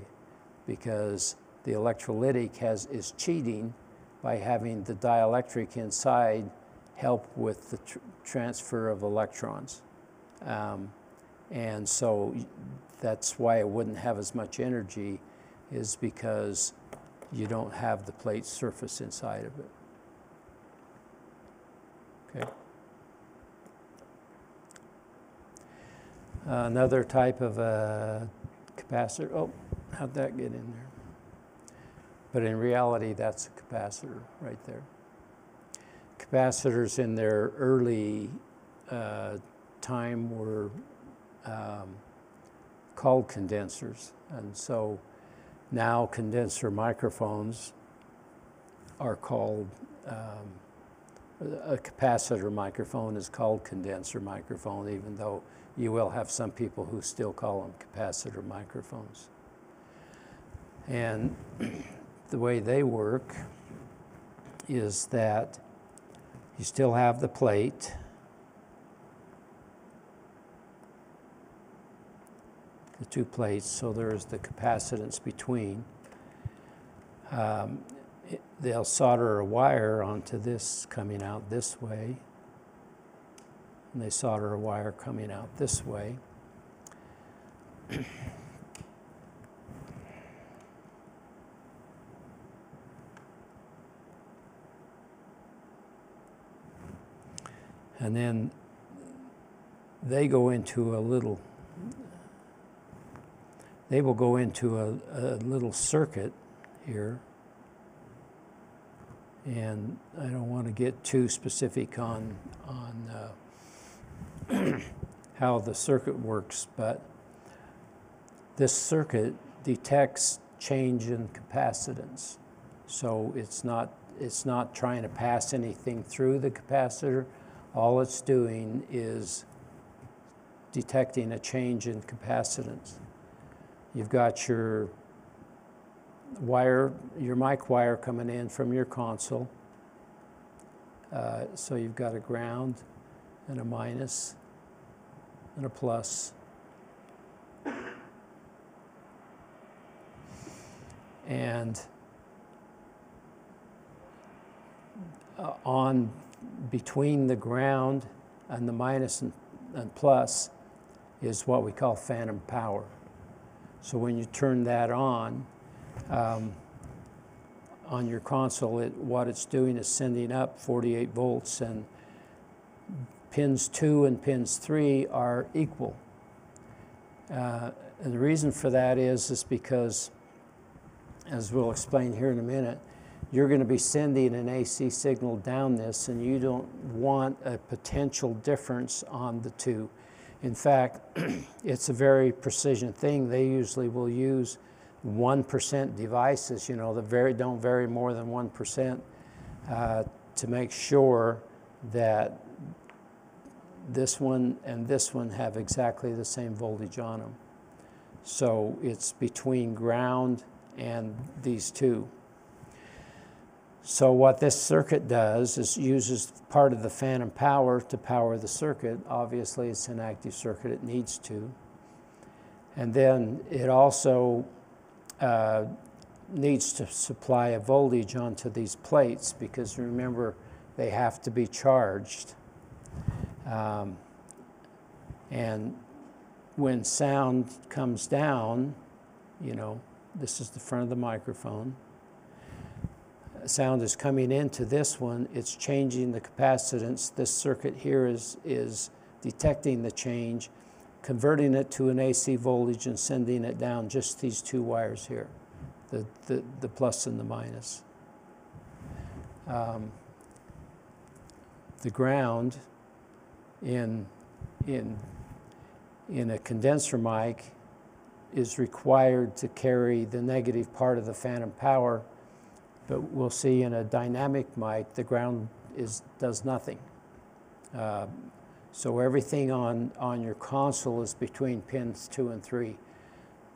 because the electrolytic has, is cheating by having the dielectric inside help with the tr- transfer of electrons. Um, and so that's why it wouldn't have as much energy, is because you don't have the plate surface inside of it. Okay. Another type of a capacitor. Oh, how'd that get in there? But in reality, that's a capacitor right there. Capacitors in their early uh, time were um, called condensers. And so now condenser microphones are called, um, a capacitor microphone is called condenser microphone, even though you will have some people who still call them capacitor microphones. And <clears throat> the way they work is that you still have the plate. The two plates, so there's the capacitance between. Um, it- they'll solder a wire onto this coming out this way. And they solder a wire coming out this way. <clears throat> And then they go into a little, they will go into a, a little circuit here. And I don't want to get too specific on, on uh, <clears throat> how the circuit works, but this circuit detects change in capacitance. So it's not, it's not trying to pass anything through the capacitor. All it's doing is detecting a change in capacitance. You've got your wire, your mic wire coming in from your console. Uh, so you've got a ground and a minus and a plus. And uh, on between the ground and the minus and, and plus is what we call phantom power. So when you turn that on, um, on your console, it, what it's doing is sending up 48 volts, and pins 2 and pins 3 are equal. Uh, and the reason for that is, is because, as we'll explain here in a minute, you're going to be sending an AC signal down this, and you don't want a potential difference on the two. In fact, <clears throat> it's a very precision thing. They usually will use 1% devices, you know, that vary, don't vary more than 1%, uh, to make sure that this one and this one have exactly the same voltage on them. So it's between ground and these two. So what this circuit does is uses part of the phantom power to power the circuit. Obviously, it's an active circuit, it needs to. And then it also uh, needs to supply a voltage onto these plates because remember, they have to be charged. Um, and when sound comes down, you know, this is the front of the microphone sound is coming into this one, it's changing the capacitance. This circuit here is, is detecting the change, converting it to an AC voltage and sending it down just these two wires here, the, the, the plus and the minus. Um, the ground in, in, in a condenser mic is required to carry the negative part of the phantom power but we'll see in a dynamic mic, the ground is, does nothing. Uh, so everything on, on your console is between pins two and three.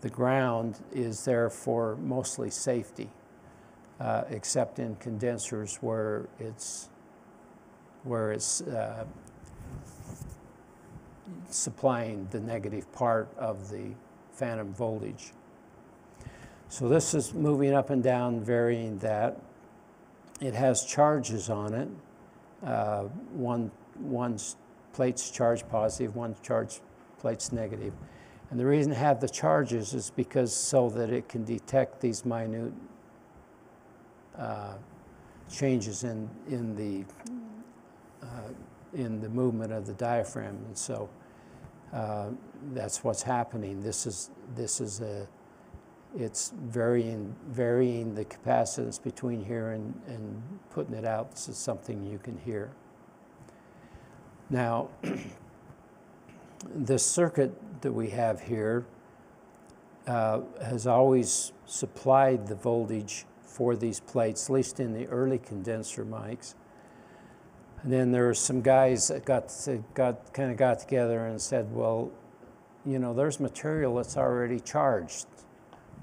The ground is there for mostly safety, uh, except in condensers where it's, where it's uh, supplying the negative part of the phantom voltage. So this is moving up and down, varying that. It has charges on it. Uh, one one's plate's charged positive, one charged plate's negative. And the reason it have the charges is because so that it can detect these minute uh, changes in in the uh, in the movement of the diaphragm, and so uh, that's what's happening. This is this is a it's varying varying the capacitance between here and, and putting it out. This is something you can hear. Now, <clears throat> this circuit that we have here uh, has always supplied the voltage for these plates, at least in the early condenser mics. And then there were some guys that got got kind of got together and said, "Well, you know, there's material that's already charged.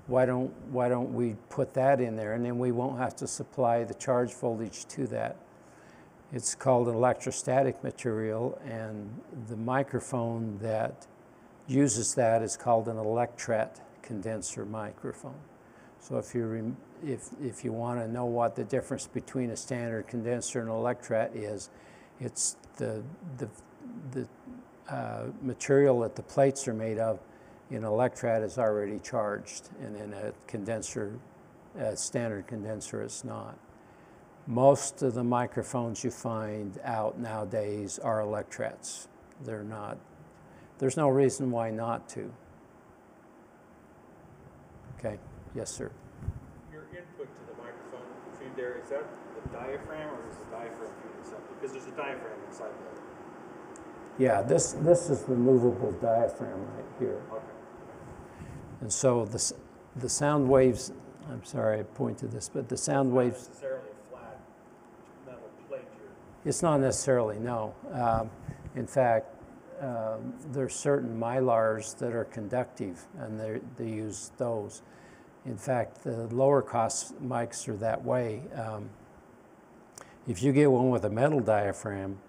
Why don't why don't we put that in there, and then we won't have to supply the charge voltage to that." It's called an electrostatic material, and the microphone that uses that is called an electret condenser microphone. So if you if if you want to know what the difference between a standard condenser and an electret is, it's the the the uh, material that the plates are made of an electret is already charged, and in a condenser, a standard condenser, it's not. Most of the microphones you find out nowadays are electrets. They're not. There's no reason why not to. Okay. Yes, sir. Your input to the microphone feed there, is that the diaphragm or is the diaphragm feeding something? Because there's a diaphragm inside there. Yeah, this this is the movable diaphragm right here. okay. And so the the sound waves. I'm sorry, I pointed this, but the sound Not waves. necessarily a flat metal plate here. It's not necessarily, no. Um, in fact, um, there's certain mylars that are conductive, and they they use those. In fact, the lower cost mics are that way. Um, if you get one with a metal diaphragm,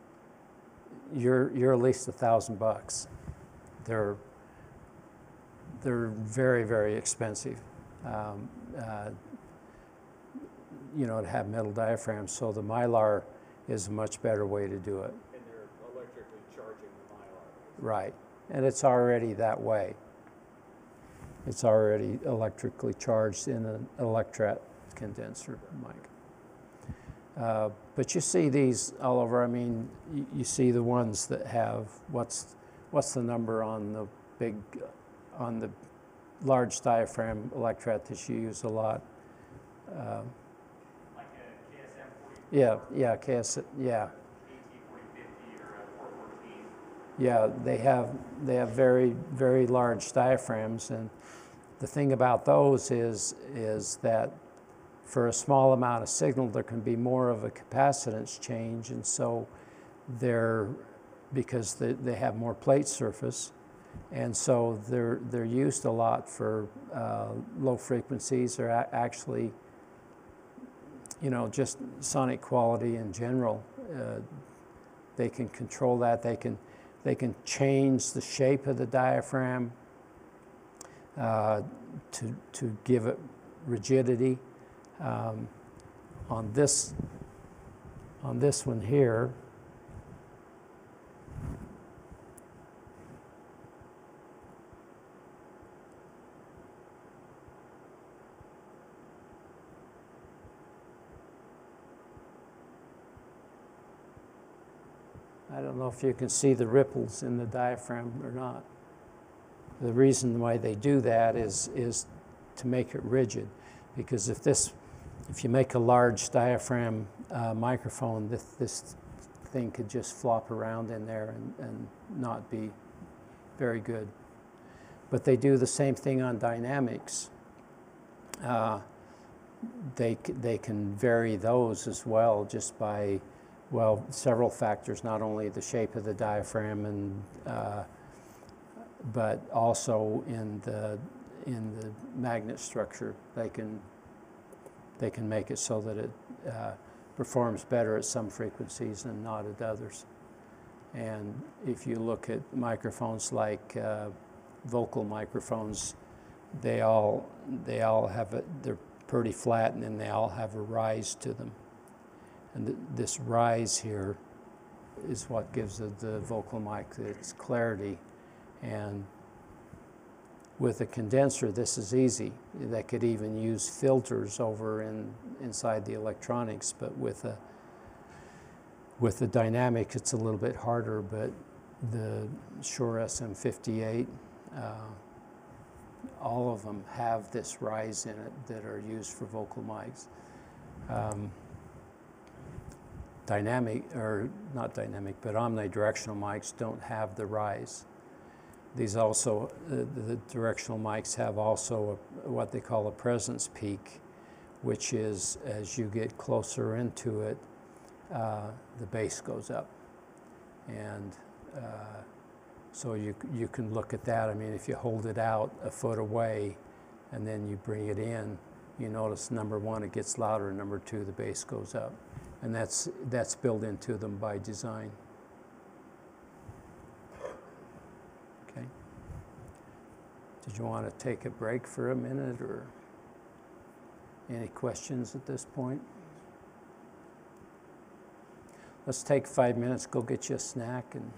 you're you're at least a thousand bucks. They're they're very very expensive. Um, uh, you know, to have metal diaphragms, so the mylar is a much better way to do it. And they're electrically charging the mylar. Right. And it's already that way. It's already electrically charged in an electret condenser mic. Uh, but you see these all over. I mean, you, you see the ones that have what's what's the number on the big on the large diaphragm electret that you use a lot. Uh, Like a yeah, yeah, KS, yeah. AT forty fifty or a four fourteen. Yeah, they have they have very very large diaphragms, and the thing about those is is that for a small amount of signal there can be more of a capacitance change, and so they're because they, they have more plate surface, and so they're they're used a lot for uh, low frequencies or a- actually you know just sonic quality in general. Uh, they can control that. They can they can change the shape of the diaphragm uh, to, to give it rigidity. Um, on this on this one here, I don't know if you can see the ripples in the diaphragm or not. The reason why they do that is, is to make it rigid. Because if this, if you make a large diaphragm uh, microphone, this, this thing could just flop around in there and, and not be very good. But they do the same thing on dynamics. Uh, they, they can vary those as well just by well, several factors, not only the shape of the diaphragm and, uh, but also in the, in the magnet structure. They can, they can make it so that it uh, performs better at some frequencies and not at others. And if you look at microphones like uh, vocal microphones, they all they all have a, they're pretty flat and then they all have a rise to them. And th- this rise here is what gives the, vocal mic its clarity. And with a condenser, this is easy. They could even use filters over in inside the electronics, but with a with the dynamic, it's a little bit harder. But the Shure SM58, uh, all of them have this rise in it that are used for vocal mics. Um, dynamic, or not dynamic, but omnidirectional mics don't have the rise. These also, uh, the directional mics have also a, what they call a presence peak, which is as you get closer into it, uh, the bass goes up. And uh, so you, you can look at that. I mean, if you hold it out a foot away and then you bring it in, you notice number one, it gets louder, number two, the bass goes up. And that's, that's built into them by design. Okay. Did you want to take a break for a minute or any questions at this point? Let's take five minutes, go get you a snack and.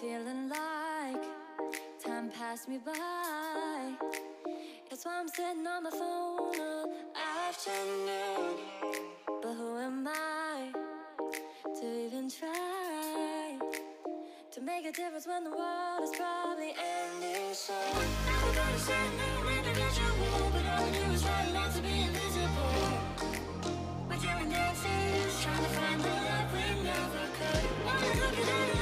Feeling like time passed me by. That's why I'm sitting on my phone all afternoon. But who am I to even try to make a difference when the world is probably ending soon? Everybody's saying they're an individual, but all I do is try not to be invisible. We're doing dances, trying to find the love we never could. Wanna look at it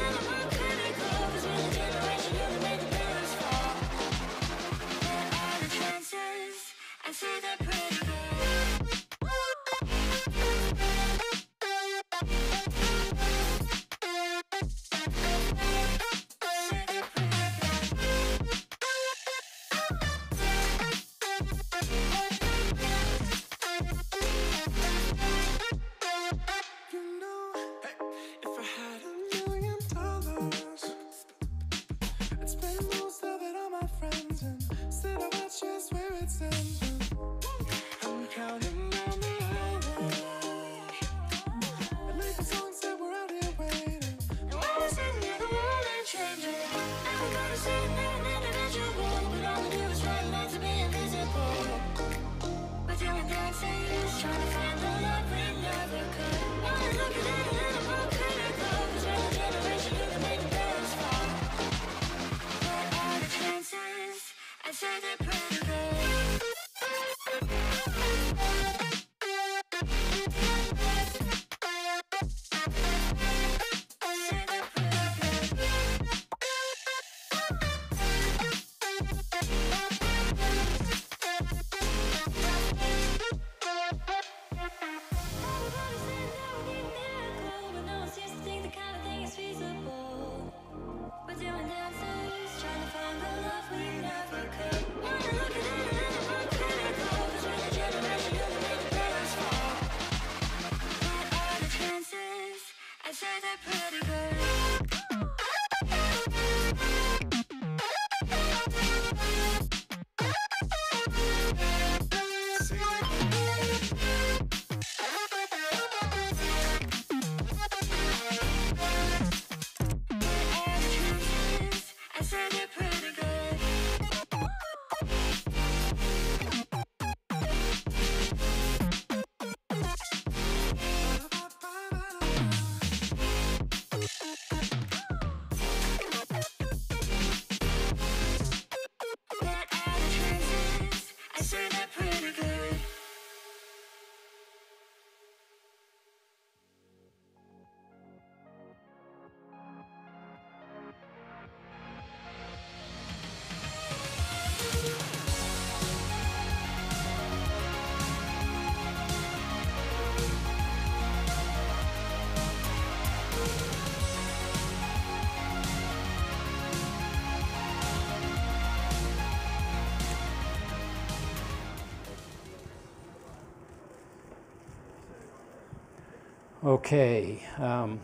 Okay. um,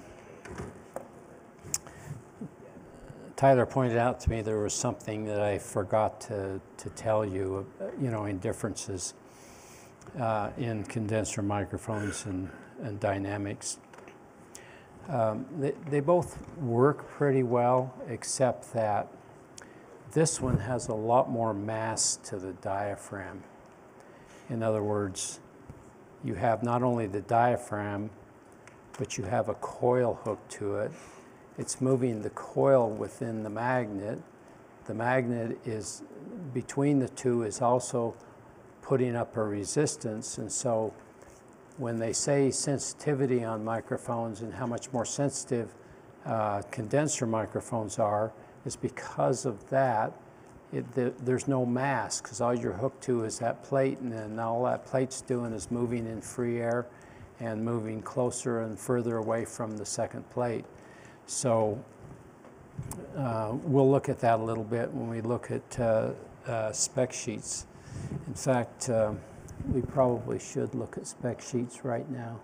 Tyler pointed out to me there was something that I forgot to, to tell you, you know, in differences uh, in condenser microphones and, and dynamics. Um, they, they both work pretty well, except that this one has a lot more mass to the diaphragm. In other words, you have not only the diaphragm, but you have a coil hooked to it. It's moving the coil within the magnet. The magnet is between the two is also putting up a resistance, and so when they say sensitivity on microphones and how much more sensitive uh, condenser microphones are, is because of that. It, the, there's no mass because all you're hooked to is that plate, and then all that plate's doing is moving in free air and moving closer and further away from the second plate. So uh, we'll look at that a little bit when we look at uh, uh, spec sheets. In fact, uh, we probably should look at spec sheets right now.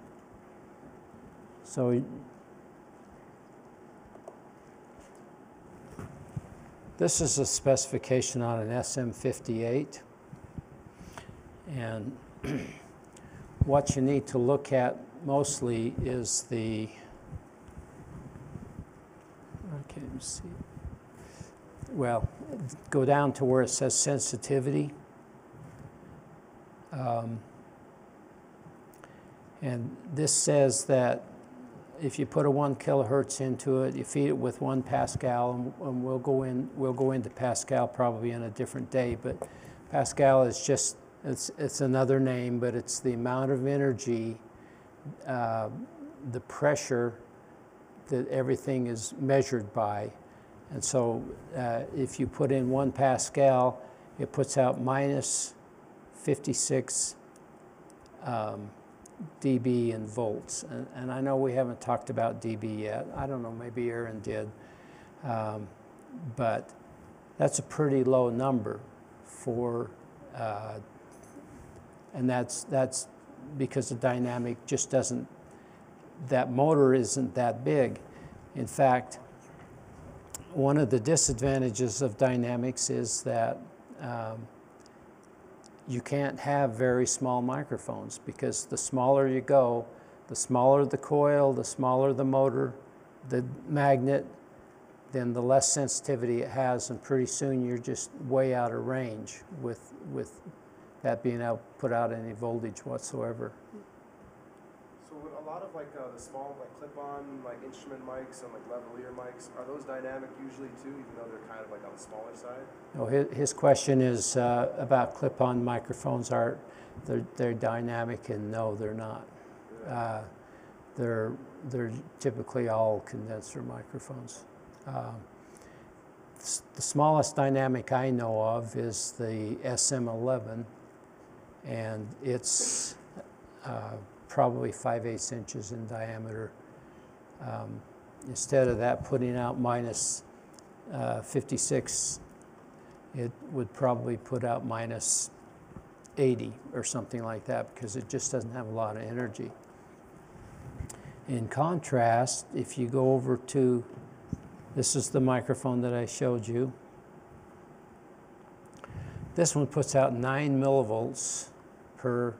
So this is a specification on an SM58. And <clears throat> what you need to look at mostly is the, okay, you see. Well, go down to where it says sensitivity. Um, and this says that if you put a one kilohertz into it, you feed it with one Pascal, and, and we'll go in, we'll go into Pascal probably on a different day, but Pascal is just, it's, it's another name, but it's the amount of energy, uh, the pressure that everything is measured by. And so uh, if you put in one Pascal, it puts out minus 56 um, dB in volts. And, and I know we haven't talked about dB yet. I don't know, maybe Aaron did. Um, but that's a pretty low number for, uh, and that's, that's because the dynamic just doesn't, that motor isn't that big. In fact, one of the disadvantages of dynamics is that um, you can't have very small microphones because the smaller you go, the smaller the coil, the smaller the motor, the magnet, then the less sensitivity it has, and pretty soon you're just way out of range with, with that being able to put out any voltage whatsoever. So would a lot of like uh, the small like clip-on like instrument mics and like lavalier mics are those dynamic usually too, even though they're kind of like on the smaller side? No, his, his question is uh, about clip-on microphones. Are they're, they're dynamic? And no, they're not. Uh, they're they're typically all condenser microphones. Um, the smallest dynamic I know of is the SM11, and it's uh, probably 5 eighths inches in diameter. Um, instead of that putting out minus uh, 56 it would probably put out minus 80 or something like that because it just doesn't have a lot of energy. In contrast, if you go over to, this is the microphone that I showed you. This one puts out 9 millivolts per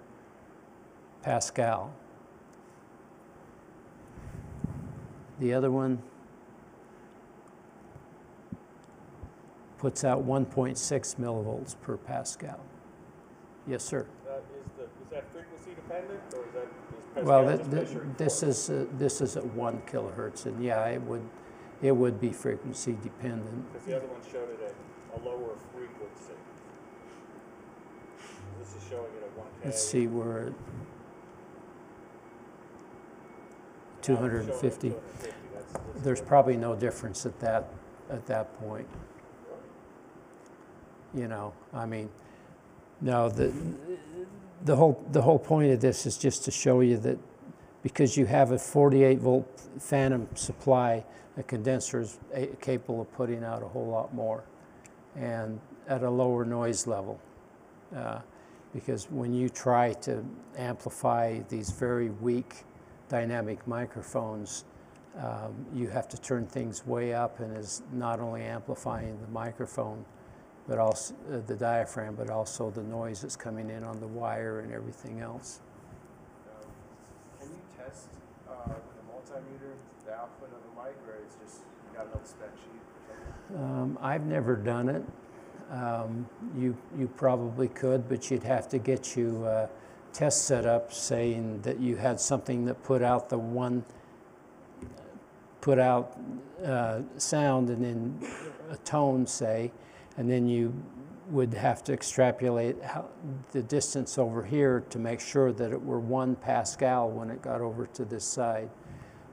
Pascal. The other one puts out 1.6 millivolts per Pascal. Yes, sir. That is the, is that frequency dependent, or is that, is Pascal Well, just th- th- this is, uh, this is at one kilohertz, and yeah, it would, it would be frequency dependent. Because the other one showed it at a lower frequency. This is showing it at one K. Let's see, we're at 250. There's probably no difference at that, at that point. You know, I mean, no, the, the whole, the whole point of this is just to show you that because you have a 48 volt phantom supply, a condenser is a- capable of putting out a whole lot more and at a lower noise level. Uh, because when you try to amplify these very weak dynamic microphones, um, you have to turn things way up and is not only amplifying the microphone, but also uh, the diaphragm, but also the noise that's coming in on the wire and everything else. Can you test uh, with a multimeter the output of the mic, or it's just you got another spec sheet? Um, I've never done it. Um, you, you probably could, but you'd have to get you a test set up saying that you had something that put out the one, put out uh, sound and then a tone, say, and then you would have to extrapolate how, the distance over here to make sure that it were one Pascal when it got over to this side.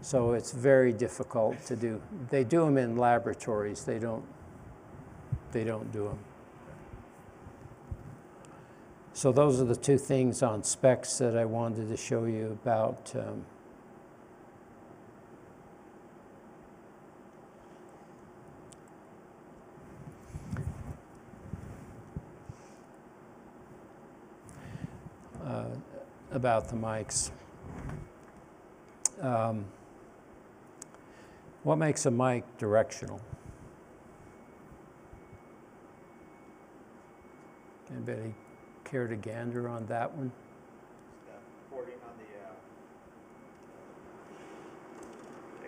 So it's very difficult to do. They do them in laboratories. They don't. They don't do them. So those are the two things on specs that I wanted to show you about. Um, uh, about the mics. Um, what makes a mic directional? Anybody care to gander on that one? The, uh,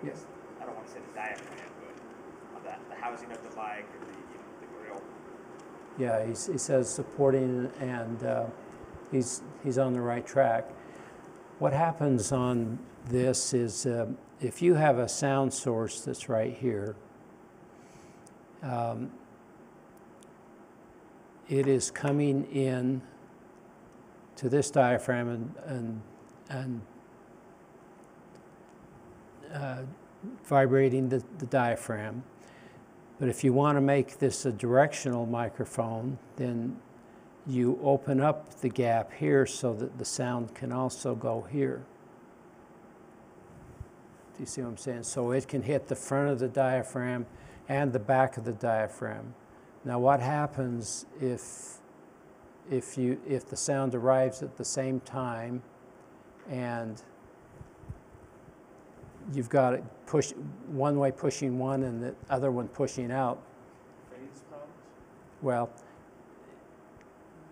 I guess, I don't wanna say the diaphragm, but the housing of the mic or the, you know, the grill. Yeah, he's, he says supporting and uh, he's, he's on the right track. What happens on this is uh, if you have a sound source that's right here, um, it is coming in to this diaphragm and, and, and uh, vibrating the, the diaphragm. But if you want to make this a directional microphone, then you open up the gap here so that the sound can also go here. Do you see what I'm saying? So it can hit the front of the diaphragm and the back of the diaphragm. Now what happens if if you if the sound arrives at the same time and you've got it push one way pushing one and the other one pushing out Phase problems? well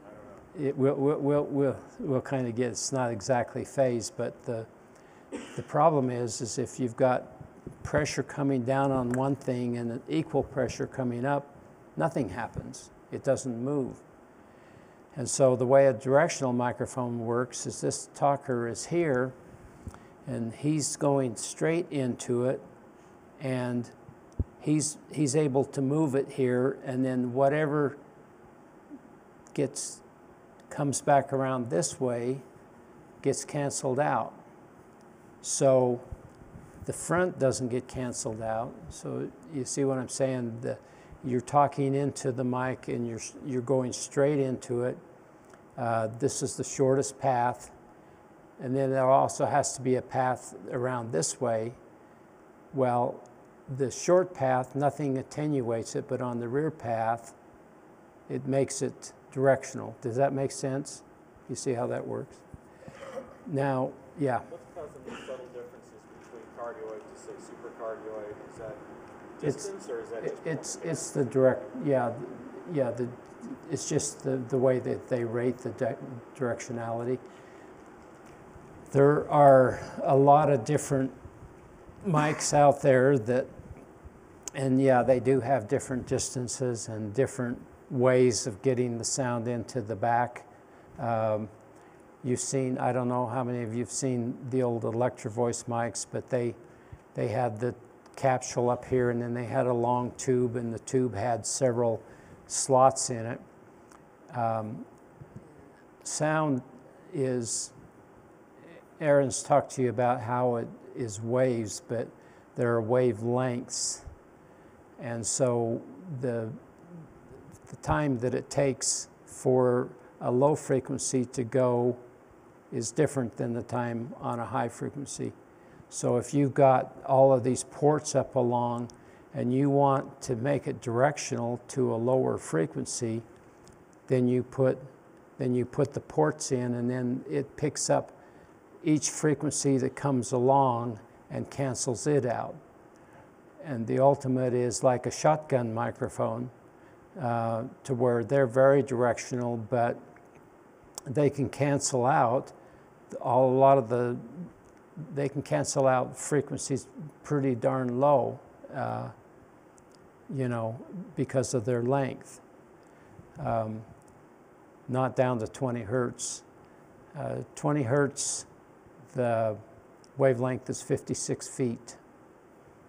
I don't know. it will we'll, we'll, we'll, we'll kind of get it's not exactly phase but the the problem is is if you've got pressure coming down on one thing and an equal pressure coming up nothing happens it doesn't move and so the way a directional microphone works is this talker is here and he's going straight into it and he's he's able to move it here and then whatever gets comes back around this way gets canceled out. So the front doesn't get canceled out. So you see what i'm saying? The, you're talking into the mic and you're you're going straight into it uh, this is the shortest path and then there also has to be a path around this way. Well, the short path, nothing attenuates it, but on the rear path, it makes it directional. Does that make sense? You see how that works? Now, yeah, What's causing these subtle differences between cardioid to say supercardioid? Is that It's- distance or is that just? it's, it's the direct, yeah, yeah, the, it's just the, the way that they rate the di- directionality. There are a lot of different mics out there that, and yeah, they do have different distances and different ways of getting the sound into the back. Um, you've seen, I don't know how many of you've seen the old Electro Voice mics, but they, they had the capsule up here and then they had a long tube and the tube had several slots in it. Um, sound is, Aaron's talked to you about how it is waves, but there are wavelengths. And so the, the time that it takes for a low frequency to go is different than the time on a high frequency. So if you've got all of these ports up along and you want to make it directional to a lower frequency, then you put then you put the ports in and then it picks up each frequency that comes along and cancels it out. And the ultimate is like a shotgun microphone uh, to where they're very directional, but they can cancel out a lot of the, they can cancel out frequencies pretty darn low, uh, you know, because of their length. Um, not down to 20 hertz. Uh, 20 hertz, the wavelength is 56 feet.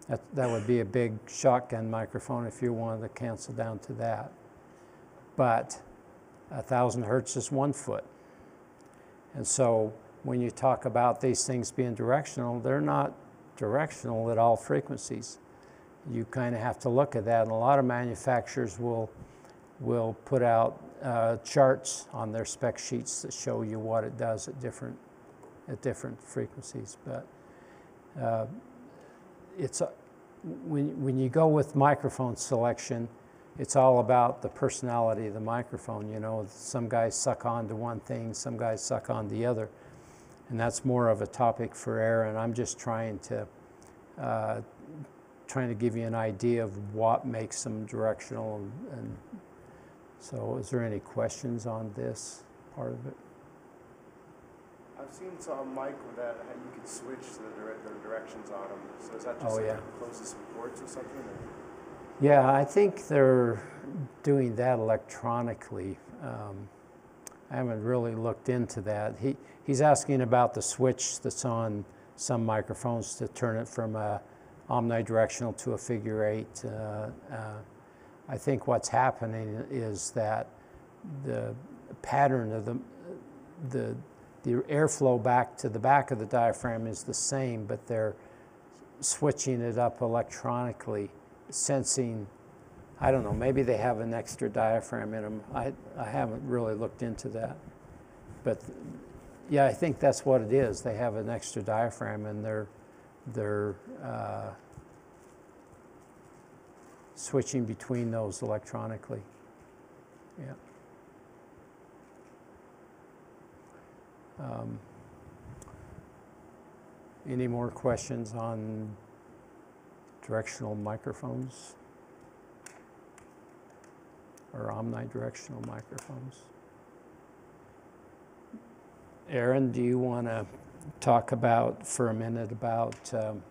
That, that would be a big shotgun microphone if you wanted to cancel down to that. But thousand hertz is one foot. And so when you talk about these things being directional, they're not directional at all frequencies. You kind of have to look at that, and a lot of manufacturers will will put out uh, charts on their spec sheets that show you what it does at different at different frequencies. But uh, it's a, when when you go with microphone selection, it's all about the personality of the microphone. You know, some guys suck on to one thing, some guys suck on the other, and that's more of a topic for Aaron. And I'm just trying to. Uh, trying to give you an idea of what makes them directional and, and so is there any questions on this part of it? I've seen some mic that, you could switch the, dire- the directions on them. So is that just Oh, like yeah. close to ports or something? Or? Yeah, I think they're doing that electronically. Um, I haven't really looked into that. He, he's asking about the switch that's on some microphones to turn it from a omnidirectional to a figure eight. Uh, uh, I think what's happening is that the pattern of the, the, the airflow back to the back of the diaphragm is the same, but they're switching it up electronically, sensing, I don't know, maybe they have an extra diaphragm in them. I, I haven't really looked into that. But yeah, I think that's what it is. They have an extra diaphragm and they're, they're uh, switching between those electronically. Yeah. Um, any more questions on directional microphones? Or omnidirectional microphones? Aaron, do you want to talk about, for a minute, about um,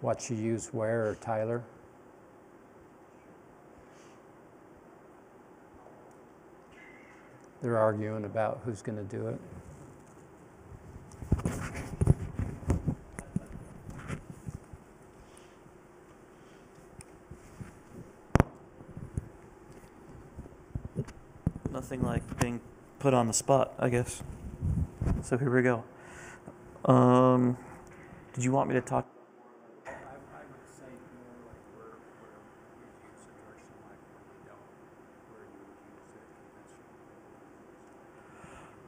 what you use where, or Tyler? They're arguing about who's going to do it. Nothing like being put on the spot, I guess. So here we go. Um, did you want me to talk?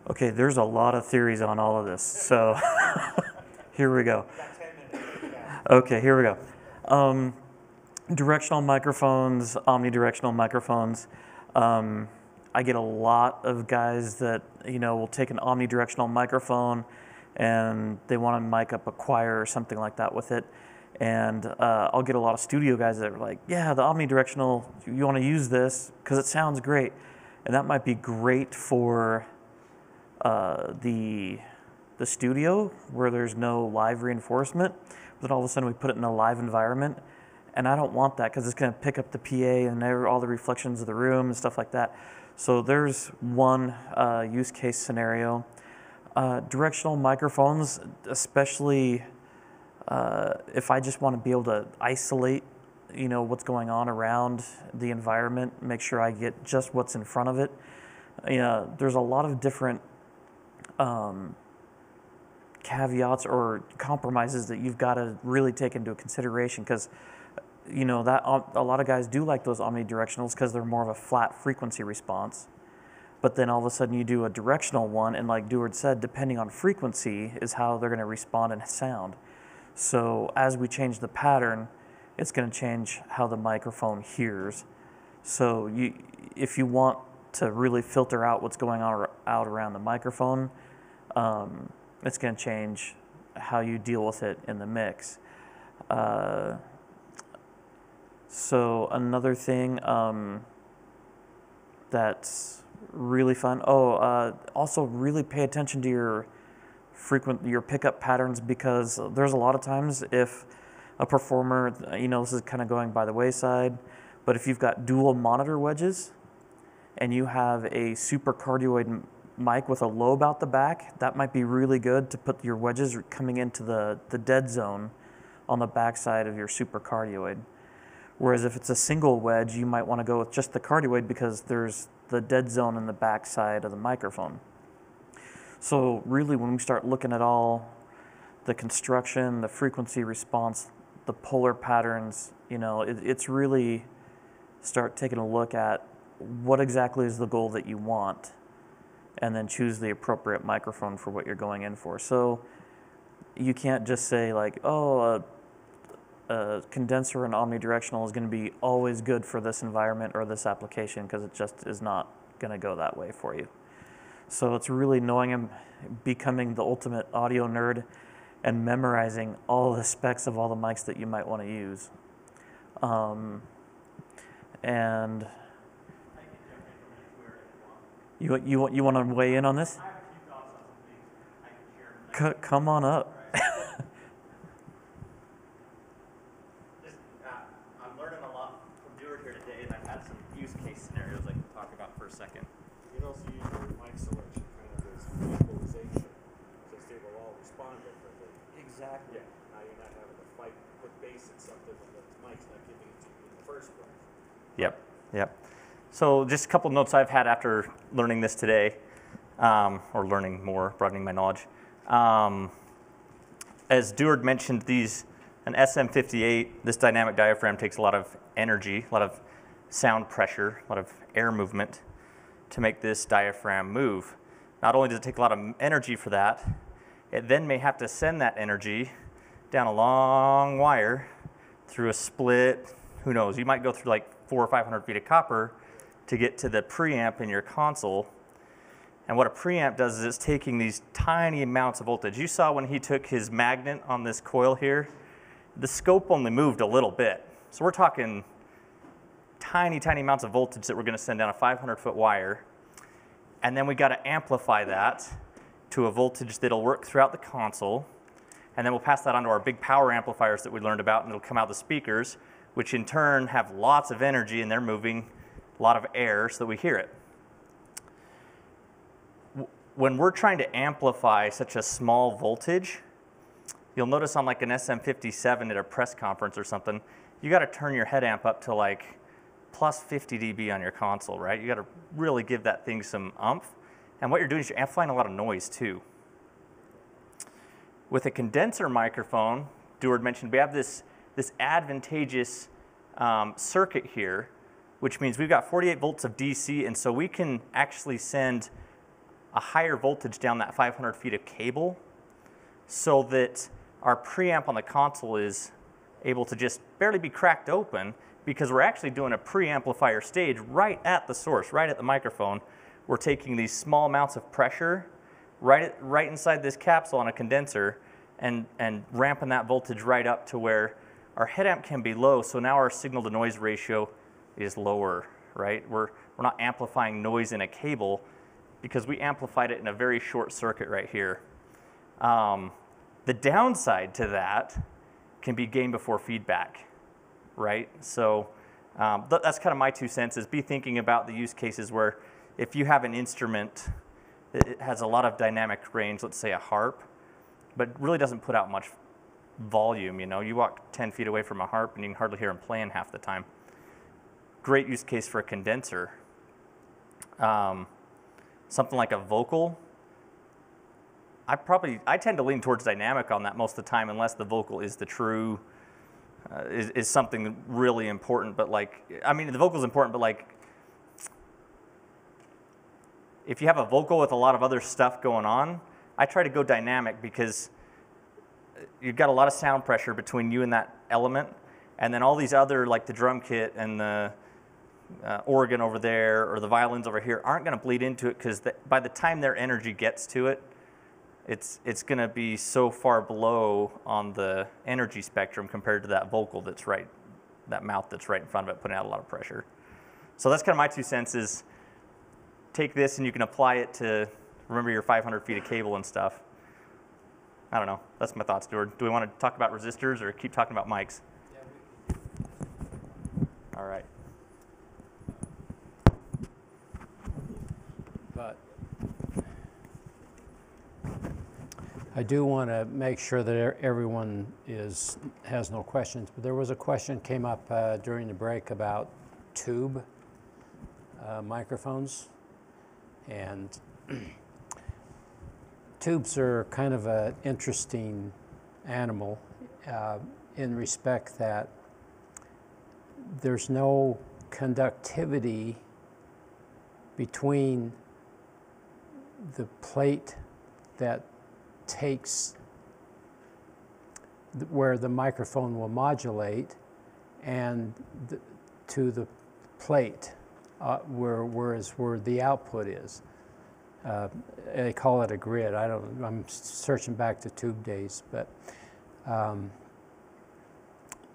Okay, there's a lot of theories on all of this. So <laughs> here we go. Okay, here we go. Um, directional microphones, omnidirectional microphones. Um, I get a lot of guys that you know will take an omnidirectional microphone and they want to mic up a choir or something like that with it. And uh, I'll get a lot of studio guys that are like, "Yeah, the omnidirectional. You want to use this because it sounds great." And that might be great for uh, the the studio where there's no live reinforcement. But then all of a sudden we put it in a live environment, and I don't want that because it's going to pick up the PA and all the reflections of the room and stuff like that. So there's one uh, use case scenario. Uh, directional microphones, especially uh, if I just want to be able to isolate, you know, what's going on around the environment, make sure I get just what's in front of it. You know, there's a lot of different um, caveats or compromises that you've got to really take into consideration because you know that um, a lot of guys do like those omnidirectionals because they're more of a flat frequency response. But then all of a sudden you do a directional one and like Deward said depending on frequency is how they're going to respond and sound. So as we change the pattern it's going to change how the microphone hears. So you if you want to really filter out what's going on out around the microphone um, it's going to change how you deal with it in the mix. Uh, so another thing um, that's really fun. Oh, uh, also really pay attention to your frequent your pickup patterns because there's a lot of times if a performer, you know, this is kind of going by the wayside, but if you've got dual monitor wedges and you have a supercardioid m- mic with a lobe out the back, that might be really good to put your wedges coming into the, the dead zone on the backside of your super supercardioid. Whereas if it's a single wedge, you might want to go with just the cardioid because there's the dead zone in the backside of the microphone. So really, when we start looking at all the construction, the frequency response, the polar patterns, you know, it, it's really start taking a look at what exactly is the goal that you want and then choose the appropriate microphone for what you're going in for. So you can't just say like, oh, a, a condenser and omnidirectional is going to be always good for this environment or this application because it just is not going to go that way for you. So it's really knowing and becoming the ultimate audio nerd and memorizing all the specs of all the mics that you might want to use. Um, and you, you, want you want to weigh in on this? C- come on up. Just, uh, I'm learning a also use your mic selection kind of as equalization, since they will all respond differently. Exactly. Yeah, now you're not having to fight, put bass in something when the mic's not giving it to you in the first place. Yep, yep. So just a couple notes I've had after learning this today, um, or learning more, broadening my knowledge. Um, as Deward mentioned, these an SM58, this dynamic diaphragm takes a lot of energy, a lot of sound pressure, a lot of air movement to make this diaphragm move. Not only does it take a lot of energy for that, it then may have to send that energy down a long wire through a split. Who knows? You might go through like four or 500 feet of copper to get to the preamp in your console. And what a preamp does is it's taking these tiny amounts of voltage. You saw when he took his magnet on this coil here, the scope only moved a little bit. So we're talking tiny, tiny amounts of voltage that we're going to send down a 500 foot wire. And then we got to amplify that to a voltage that'll work throughout the console. And then we'll pass that on to our big power amplifiers that we learned about, and it'll come out the speakers, which in turn have lots of energy and they're moving a lot of air so that we hear it. When we're trying to amplify such a small voltage, you'll notice on like an SM57 at a press conference or something, you got to turn your head amp up to like plus 50 dB on your console, right? You got to really give that thing some umph. And what you're doing is you're amplifying a lot of noise too. With a condenser microphone, Deward mentioned we have this, this advantageous um, circuit here, which means we've got 48 volts of DC, and so we can actually send a higher voltage down that 500 feet of cable so that our preamp on the console is able to just barely be cracked open because we're actually doing a preamplifier stage right at the source, right at the microphone. We're taking these small amounts of pressure right, at, right inside this capsule on a condenser and, and ramping that voltage right up to where our head amp can be low, so now our signal to noise ratio is lower, right? We're, we're not amplifying noise in a cable because we amplified it in a very short circuit right here. Um, the downside to that can be gain before feedback, right? So um, th- that's kind of my two cents is be thinking about the use cases where if you have an instrument that has a lot of dynamic range, let's say a harp, but really doesn't put out much volume, you know, you walk 10 feet away from a harp and you can hardly hear them playing half the time. Great use case for a condenser. Um, something like a vocal, I probably I tend to lean towards dynamic on that most of the time, unless the vocal is the true uh, is is something really important. But like, I mean, the vocal is important, but like, if you have a vocal with a lot of other stuff going on, I try to go dynamic because you've got a lot of sound pressure between you and that element, and then all these other like the drum kit and the uh, organ over there or the violins over here aren't going to bleed into it because by the time their energy gets to it, it's it's going to be so far below on the energy spectrum compared to that vocal that's right, that mouth that's right in front of it, putting out a lot of pressure. So that's kind of my two cents is take this and you can apply it to remember your 500 feet of cable and stuff. I don't know. That's my thoughts, Deward. Do we want to talk about resistors or keep talking about mics? All right. I do want to make sure that everyone is, has no questions. But there was a question came up uh, during the break about tube uh, microphones. And <clears throat> tubes are kind of an interesting animal uh, in respect that there's no conductivity between the plate that takes where the microphone will modulate and the, to the plate uh, where whereas where the output is. Uh, they call it a grid. I don't. I'm searching back to tube days, but um,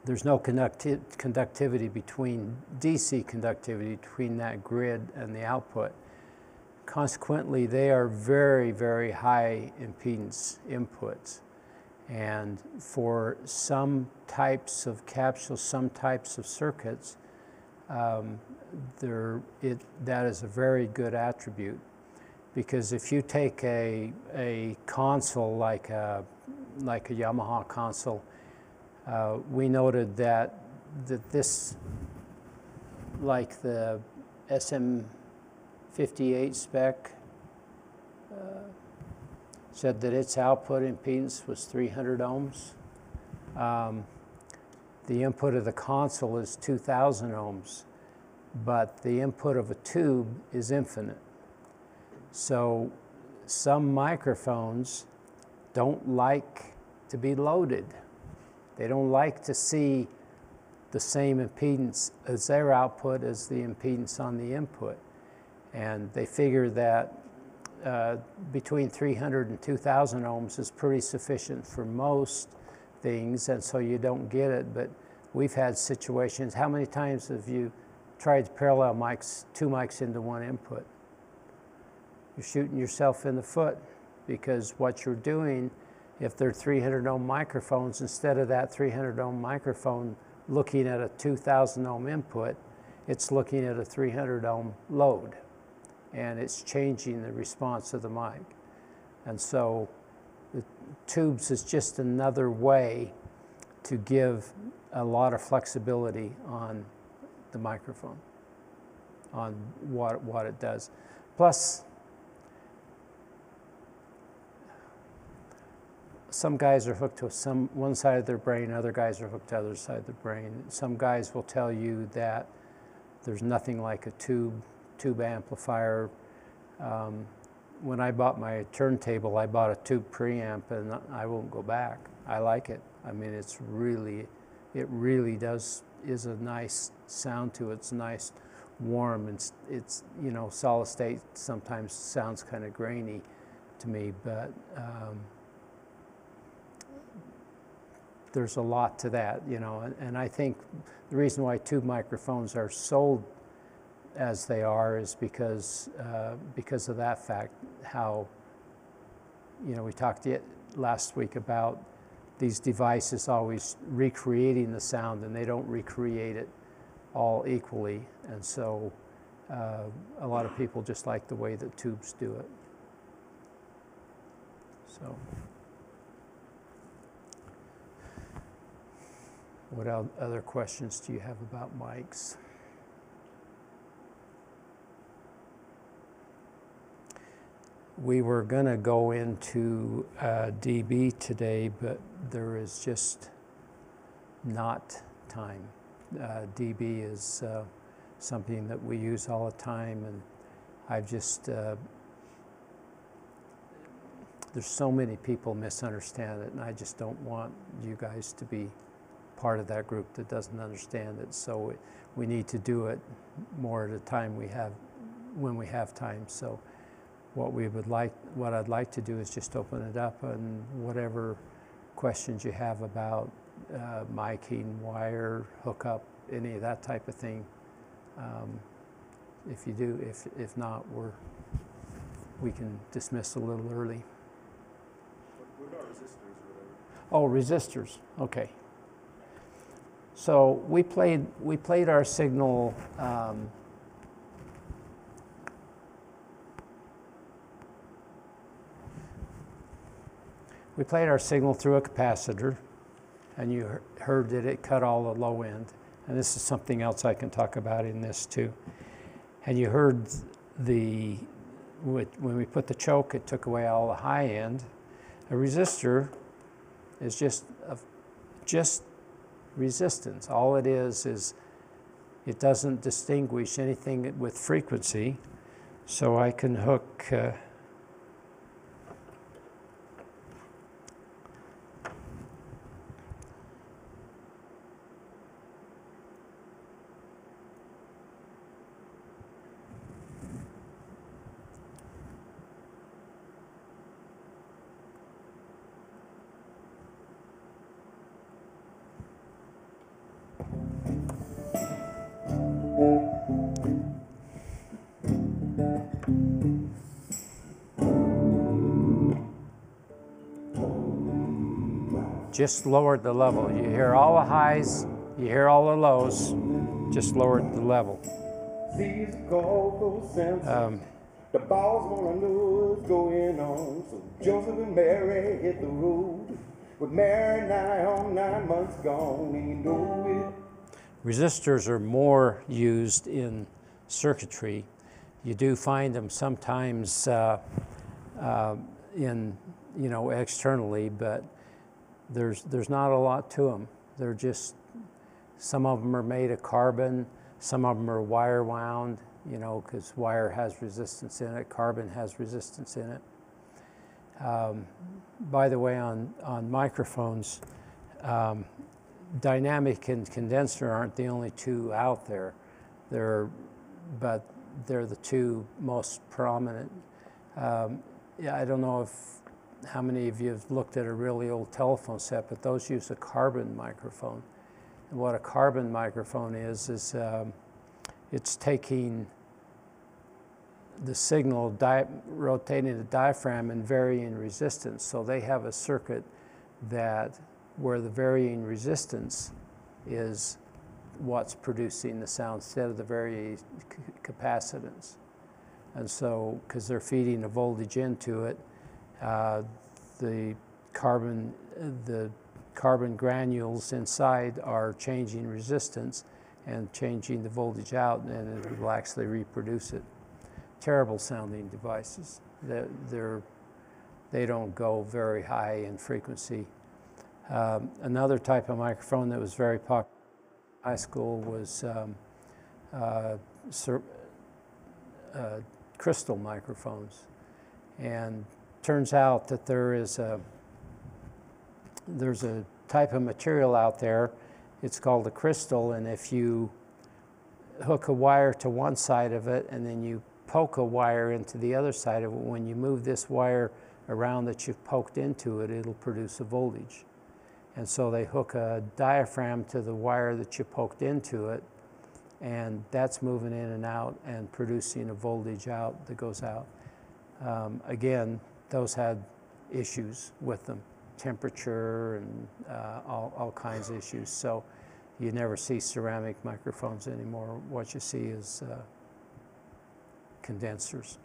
there's no conducti- conductivity between DC conductivity between that grid and the output. Consequently, they are very, very high impedance inputs. And for some types of capsules, some types of circuits, um, there, it, that is a very good attribute because if you take a, a console like a, like a Yamaha console, uh, we noted that, that this, like the SM58 spec, uh, said that its output impedance was 300 ohms. Um, the input of the console is 2,000 ohms, but the input of a tube is infinite. So some microphones don't like to be loaded. They don't like to see the same impedance as their output as the impedance on the input. And they figure that uh, between 300 and 2,000 ohms is pretty sufficient for most things, and so you don't get it. But we've had situations. How many times have you tried to parallel mics, two mics into one input? You're shooting yourself in the foot because what you're doing, if they're 300 ohm microphones, instead of that 300 ohm microphone looking at a 2,000 ohm input, it's looking at a 300 ohm load and it's changing the response of the mic. And so the tubes is just another way to give a lot of flexibility on the microphone, on what, what it does. Plus, some guys are hooked to some one side of their brain, other guys are hooked to the other side of the brain. Some guys will tell you that there's nothing like a tube tube amplifier. Um, when I bought my turntable, I bought a tube preamp, and I won't go back. I like it. I mean, it's really, it really does is a nice sound to it. It's nice, warm, and it's, it's you know solid state sometimes sounds kind of grainy to me, but. Um, there's a lot to that, you know, and, and I think the reason why tube microphones are sold as they are is because uh, because of that fact. How you know we talked last week about these devices always recreating the sound, and they don't recreate it all equally, and so uh, a lot of people just like the way that tubes do it. So. What other questions do you have about mics? We were going to go into uh, DB today, but there is just not time. Uh, DB is uh, something that we use all the time, and I've just, uh, there's so many people misunderstand it, and I just don't want you guys to be part of that group that doesn't understand it. So we need to do it more at a time we have, when we have time. So what we would like, what I'd like to do is just open it up and whatever questions you have about uh, miking, wire, hookup, any of that type of thing. Um, if you do, if, if not, we're, we can dismiss a little early. Oh, resistors, okay. So we played, we played our signal, um, we played our signal through a capacitor, and you heard that it cut all the low end. And this is something else I can talk about in this too. And you heard the, when we put the choke, it took away all the high end. A resistor is just, a, just resistance. All it is is it doesn't distinguish anything with frequency. So I can hook. Uh, just lowered the level. You hear all the highs, you hear all the lows, just lowered the level. These call for sense. Um, The boss wanna know what's going on. So Joseph and Mary hit the road. With Mary nigh on nine months gone, and you know it. Resistors are more used in circuitry. You do find them sometimes uh, uh, in, you know, externally, but there's, there's not a lot to them. They're just, some of them are made of carbon, some of them are wire wound, you know, because wire has resistance in it, carbon has resistance in it. Um, by the way, on, on microphones, um, dynamic and condenser aren't the only two out there. They're, but they're the two most prominent. Um, yeah, I don't know if how many of you have looked at a really old telephone set, but those use a carbon microphone. And what a carbon microphone is is um, it's taking the signal, rotating the diaphragm and varying resistance. So they have a circuit that where the varying resistance is what's producing the sound instead of the varying capacitance. And so, because they're feeding a voltage into it, the carbon, the carbon granules inside are changing resistance and changing the voltage out, and it will actually reproduce it. Terrible sounding devices. They're, they're, they don't go very high in frequency. Um, another type of microphone that was very popular in high school was um, uh, uh, crystal microphones. And turns out that there is a, there's a type of material out there, it's called a crystal, and if you hook a wire to one side of it and then you poke a wire into the other side of it, when you move this wire around that you've poked into it, it'll produce a voltage. And so they hook a diaphragm to the wire that you poked into it, and that's moving in and out and producing a voltage out that goes out. Um, again, those had issues with them, temperature and uh, all, all kinds of issues. So you never see ceramic microphones anymore. What you see is uh, condensers.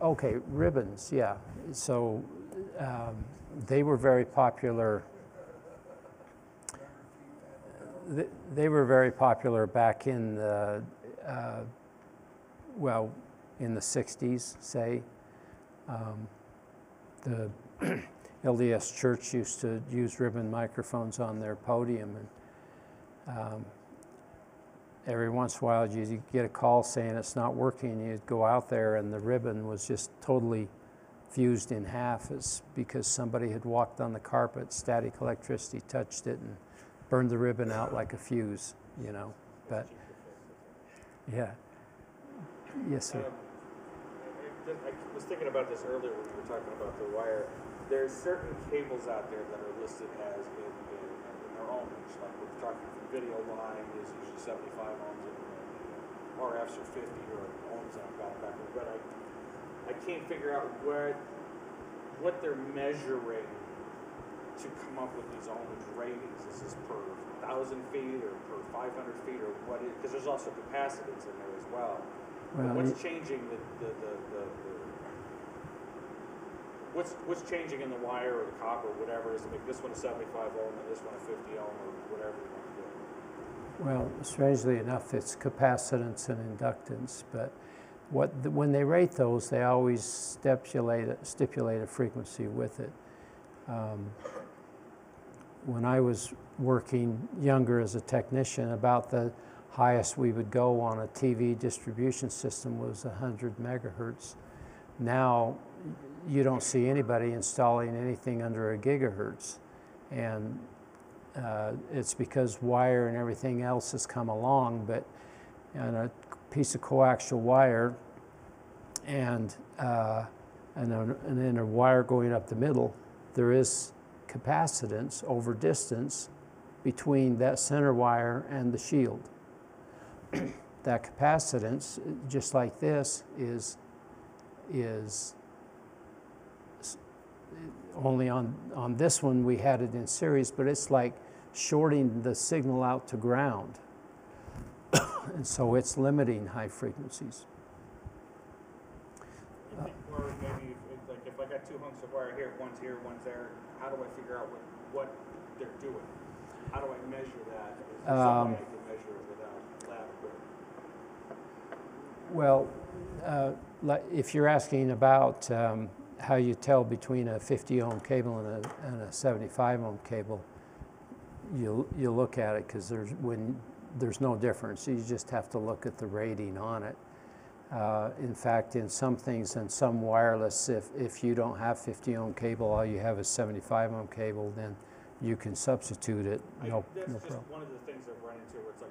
Okay, ribbons, yeah. So um, they were very popular. They were very popular back in the, uh, well, in the 60s, say. Um, the <clears throat> LDS Church used to use ribbon microphones on their podium, and um, every once in a while you get a call saying it's not working. You'd go out there, and the ribbon was just totally fused in half. It's because somebody had walked on the carpet, static electricity touched it, and burned the ribbon out like a fuse, you know. But yeah, yes, sir. I was thinking about this earlier when we were talking about the wire. There's certain cables out there that are listed as in, in, in their ohms. Like we're talking from video line is usually 75 ohms, and RFs are 50 or ohms on back back. But I, I can't figure out where, what they're measuring to come up with these ohms ratings. Is this per thousand feet or per 500 feet or what? Because there's also capacitance in there as well. Well, what's changing the, the, the, the, the what's what's changing in the wire or the copper or whatever is to make this one a 75 ohm and this one a 50 ohm or whatever you want to do. Well, strangely enough, it's capacitance and inductance, but what, the- when they rate those, they always stipulate, a- stipulate a frequency with it. Um, When I was working younger as a technician, about the highest we would go on a TV distribution system was 100 megahertz. Now, you don't see anybody installing anything under a gigahertz. And uh, it's because wire and everything else has come along, but on a piece of coaxial wire and, uh, and, a, and then a wire going up the middle, there is capacitance over distance between that center wire and the shield. That capacitance, just like this, is, is only on, on this one we had it in series, but it's like shorting the signal out to ground. <coughs> and so it's limiting high frequencies. Or maybe, if- like, if I got two hunks of wire here, one's here, one's there, how do I figure out what, what they're doing? How do I measure that? Is there some Um, way I can measure it without lab equipment? Well, uh, if you're asking about um, how you tell between a 50 ohm cable and a, and a 75 ohm cable, you, you look at it because there's, when, there's no difference. You just have to look at the rating on it. Uh, in fact, in some things, in some wireless, if, if you don't have 50 ohm cable, all you have is 75 ohm cable, then you can substitute it. I- No, That's no just problem. one of the things I've run into, where it's like,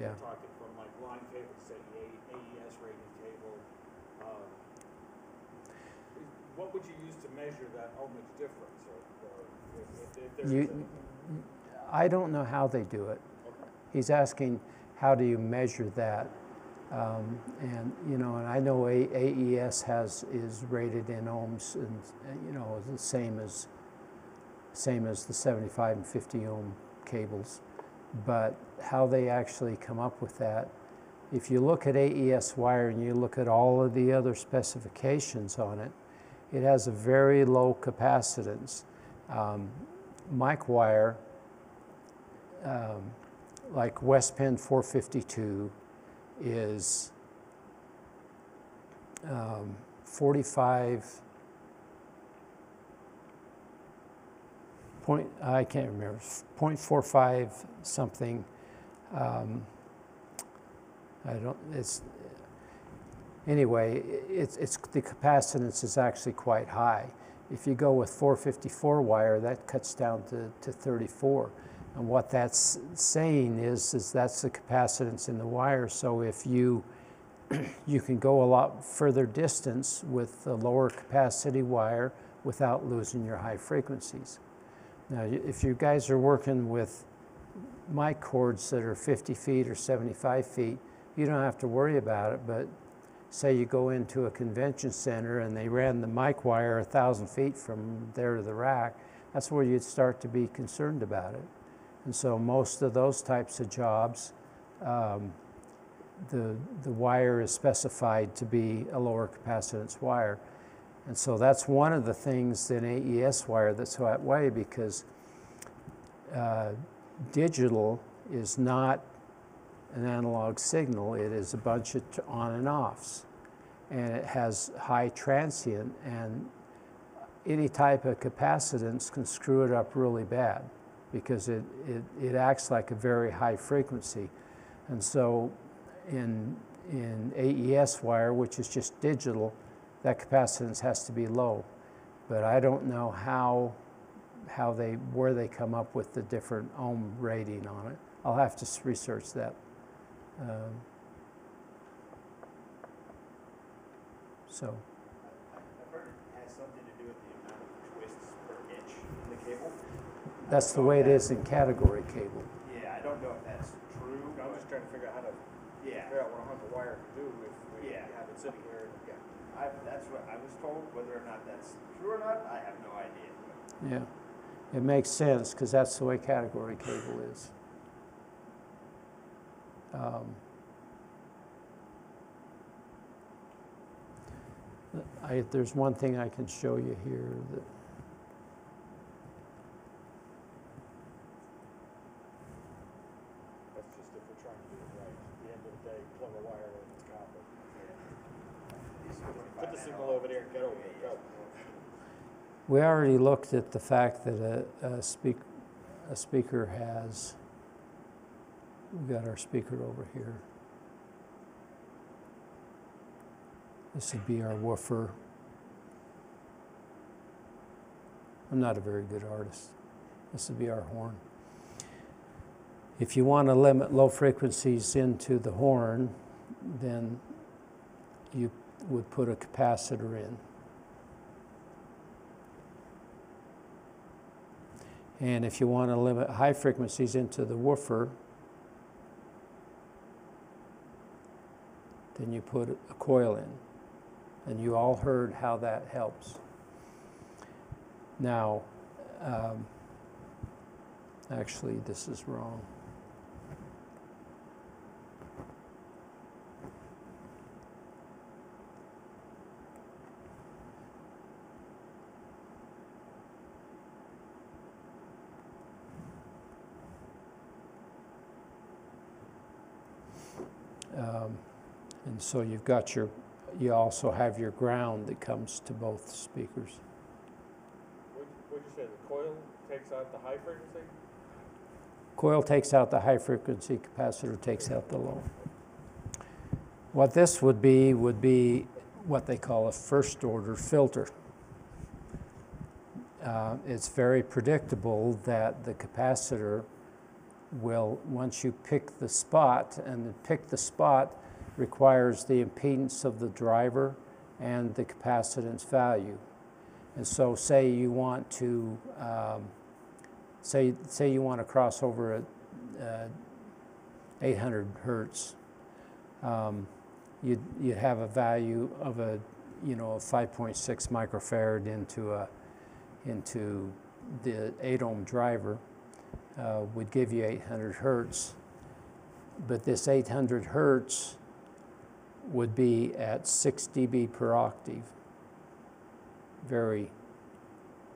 Yeah. talking from like line cable to say A- AES rated cable. um, is- What would you use to measure that ohmage difference, or, or if, if, there's You, a, I don't know how they do it. He's asking, how do you measure that? Um, and, you know, and I know A- AES has, is rated in ohms and, and, you know, the same as, same as the 75 and 50 ohm cables. But how they actually come up with that, if you look at AES wire and you look at all of the other specifications on it, it has a very low capacitance. Um, mic wire, um, like West Penn 452 is um, 45 point, I can't remember, 0.45 something. Um, I don't, it's, anyway, it's, it's, the capacitance is actually quite high. If you go with 454 wire, that cuts down to, to 34. And what that's saying is, is that's the capacitance in the wire. So if you, <clears throat> you can go a lot further distance with a lower capacity wire without losing your high frequencies. Now, if you guys are working with mic cords that are 50 feet or 75 feet, you don't have to worry about it, but say you go into a convention center and they ran the mic wire a thousand feet from there to the rack, that's where you'd start to be concerned about it. And so most of those types of jobs, um, the, the wire is specified to be a lower capacitance wire. And so that's one of the things in AES wire that's that way because uh, digital is not an analog signal, it is a bunch of on and offs. And it has high transient, and any type of capacitance can screw it up really bad because it, it, it acts like a very high frequency. And so in, in AES wire, which is just digital, that capacitance has to be low. But I don't know how, how they, where they come up with the different ohm rating on it. I'll have to research that. Um, So, I've heard it has something to do with the amount of twists per inch in the cable. that's the way it is in category cable. Yeah, I don't know if that's true. I'm just trying to figure out how to Yeah, figure out what a hunk of wire can do if we Yeah. have it sitting here. yeah. I, that's what I was told. Whether or not that's true or not, I have no idea. Yeah, it makes sense because that's the way category cable is. Um, I, there's one thing I can show you here that. That's just if we're trying to do it right. At the end of the day, plug a wire in, it's copper. Put the signal over there, get over it, go. We already looked at the fact that a, a speak, a speaker has, we got our speaker over here. This would be our woofer. I'm not a very good artist. This would be our horn. If you want to limit low frequencies into the horn, then you would put a capacitor in. And if you want to limit high frequencies into the woofer, then you put a coil in. And you all heard how that helps. Now, um, actually, this is wrong. So you've got your, you also have your ground that comes to both speakers. What, what'd you say, the coil takes out the high frequency? Coil takes out the high frequency, capacitor takes out the low. What this would be, would be what they call a first order filter. Uh, it's very predictable that the capacitor will, once you pick the spot, and pick the spot requires the impedance of the driver and the capacitance value. And so, say you want to, um, say, say you want to cross over at uh, 800 hertz, um, you'd, you'd have a value of a, you know, a 5.6 microfarad into a, into the 8 ohm driver uh, would give you 800 hertz. But this 800 hertz would be at 6 dB per octave, very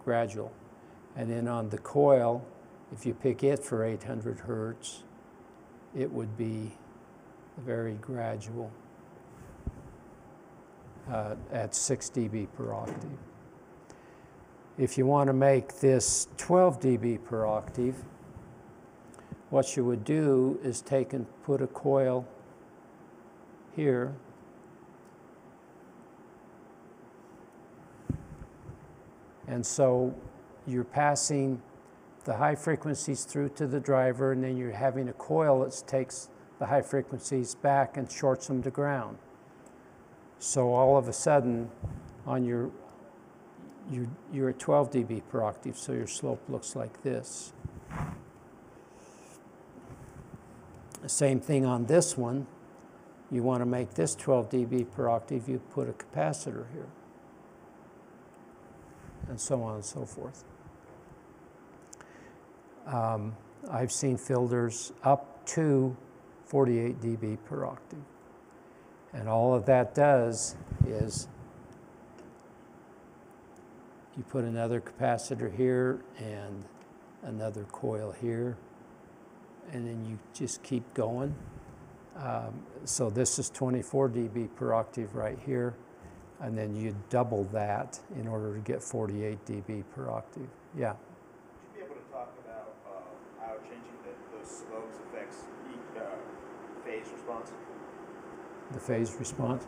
gradual. And then on the coil, if you pick it for 800 hertz, it would be very gradual uh, at 6 dB per octave. If you want to make this 12 dB per octave, what you would do is take and put a coil here. And so you're passing the high frequencies through to the driver, and then you're having a coil that takes the high frequencies back and shorts them to ground. So all of a sudden, on your you're, you're at 12 dB per octave, so your slope looks like this. Same thing on this one. You want to make this 12 dB per octave, you put a capacitor here. And so on and so forth. Um, I've seen filters up to 48 dB per octave. And all of that does is you put another capacitor here and another coil here, and then you just keep going. Um, so this is 24 dB per octave right here, and then you double that in order to get 48 dB per octave. Yeah. Would you be able to talk about uh, how changing the, those slopes affects each uh, phase response? the phase response.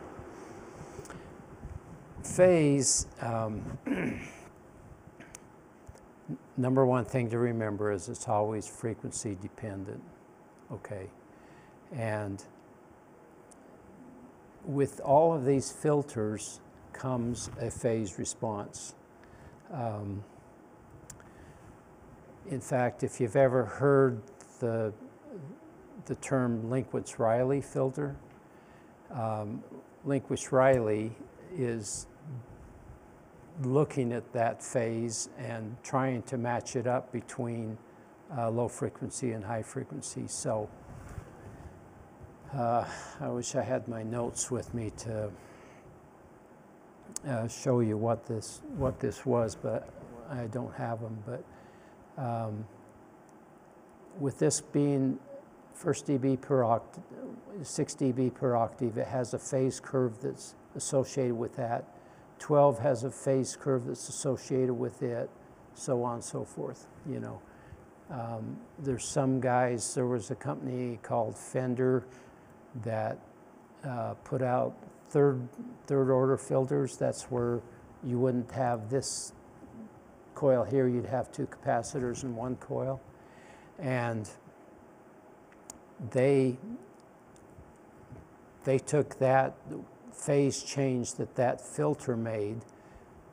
Phase, um, <clears throat> number one thing to remember is it's always frequency dependent, okay? And with all of these filters comes a phase response. Um, in fact, if you've ever heard the, the term Linkwitz-Riley filter, um, Linkwitz-Riley is looking at that phase and trying to match it up between uh, low frequency and high frequency. So uh, I wish I had my notes with me to uh, show you what this what this was, but I don't have them. But um, with this being first dB per octave, 6 dB per octave, it has a phase curve that's associated with that. 12 has a phase curve that's associated with it, so on and so forth, you know. Um, there's some guys, there was a company called Fender that uh, put out third, third order filters. That's where you wouldn't have this coil here, you'd have two capacitors in one coil. And they, they took that phase change that that filter made,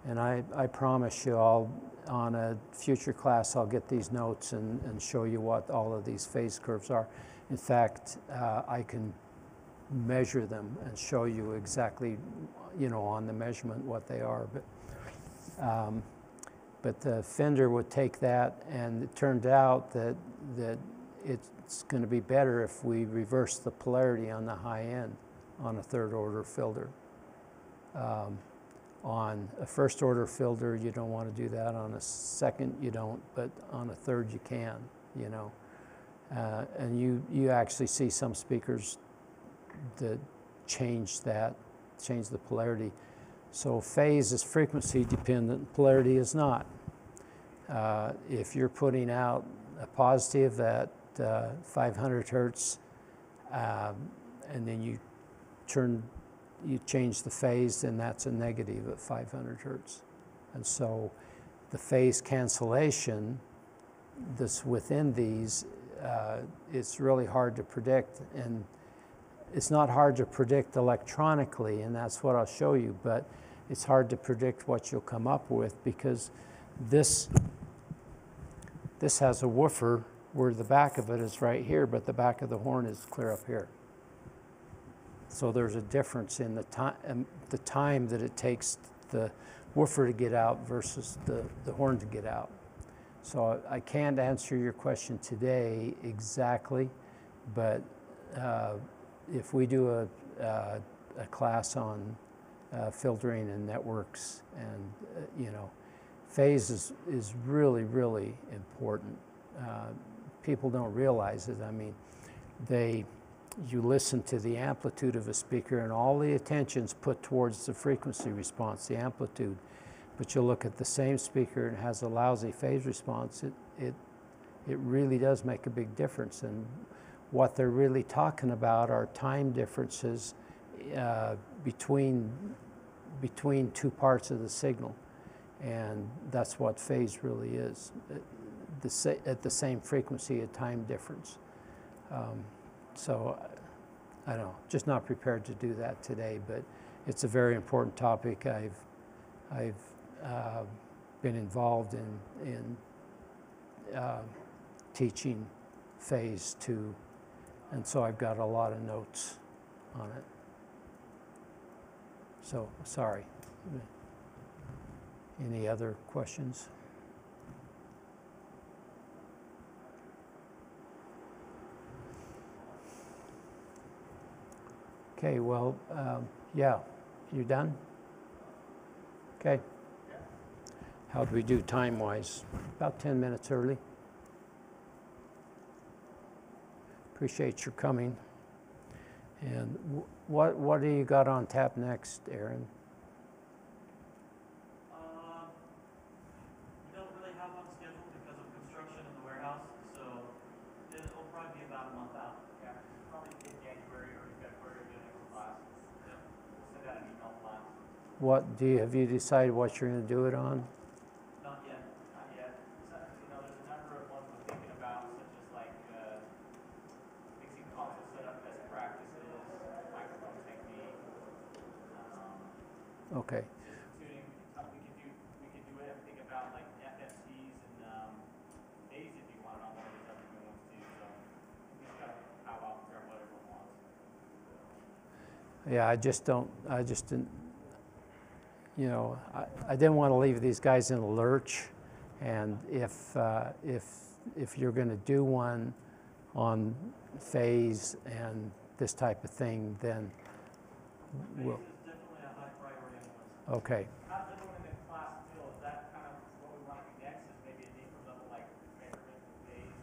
and I, I promise you, I'll, on a future class, I'll get these notes and, and show you what all of these phase curves are. In fact, uh, I can measure them and show you exactly, you know, on the measurement what they are. But, um, but the Fender would take that, and it turned out that, that it's going to be better if we reverse the polarity on the high end on a third order filter. Um, on a first order filter, you don't want to do that. On a second, you don't, but on a third, you can, you know. Uh, and you, you actually see some speakers that change that, change the polarity. So phase is frequency dependent, polarity is not. Uh, if you're putting out a positive at uh, 500 hertz, um, and then you turn, you change the phase, then that's a negative at 500 hertz. And so the phase cancellation that's within these, uh, it's really hard to predict. And it's not hard to predict electronically, and that's what I'll show you, but it's hard to predict what you'll come up with because this, this has a woofer where the back of it is right here, but the back of the horn is clear up here. So there's a difference in the time, the time that it takes the woofer to get out versus the, the horn to get out. So I can't answer your question today exactly, but uh, if we do a, a class on uh, filtering and networks and, uh, you know, phase is, is really, really important. Uh, people don't realize it. I mean, they, you listen to the amplitude of a speaker and all the attention's put towards the frequency response, the amplitude. But you look at the same speaker and has a lousy phase response, it, it, it really does make a big difference. And what they're really talking about are time differences uh, between, between two parts of the signal. And that's what phase really is. The at the same frequency, a time difference. Um, so I don't know, just not prepared to do that today, but it's a very important topic. I've, I've uh, been involved in, in uh, teaching phase two, and so I've got a lot of notes on it. So, sorry. Any other questions? Okay, well, um, yeah, you done? Okay. How do we do time-wise? About 10 minutes early. Appreciate your coming. And what, what do you got on tap next, Aaron? Um, we don't really have one scheduled because of construction in the warehouse, so it'll probably be about a month out. Yeah, probably in January or February of the next class. Yep, we'll send out an email class. What, do you, have you decided what you're gonna do it on? Not yet, not yet. So, you know, there's a number of ones we're thinking about, such as like, uh, fixing console setup best practices, microphone technique, um, Okay, tuning, uh, we could do, we could do everything about like FFTs and, um, days if you want on one of these other new ones too, so. We just gotta how out there, what everyone wants. Yeah, I just don't, I just didn't, you know, I, I didn't want to leave these guys in a lurch. And if, uh, if, if you're going to do one on phase and this type of thing, then we'll, Phase is definitely a high priority on the list. okay. How's everyone in the class feel? Is that kind of what we want to do next, is maybe a deeper level like measurement of phase,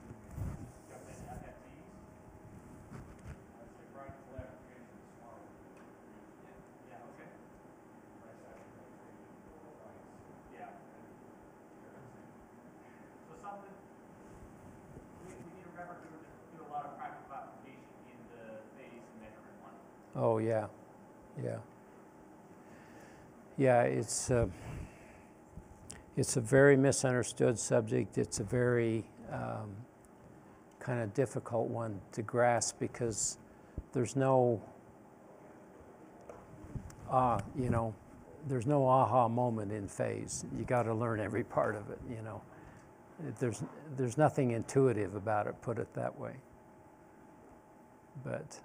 jump into FFTs? I'd say right to left, creating the smaller. Yeah, okay. Yeah. So something, we, we need to remember to do a lot of practical application in the phase and measurement one. Oh, yeah, yeah. Yeah, it's, uh, it's a very misunderstood subject. It's a very um, kind of difficult one to grasp because there's no, ah, you know, there's no aha moment in phase. You got to learn every part of it, you know. There's, there's nothing intuitive about it, put it that way. But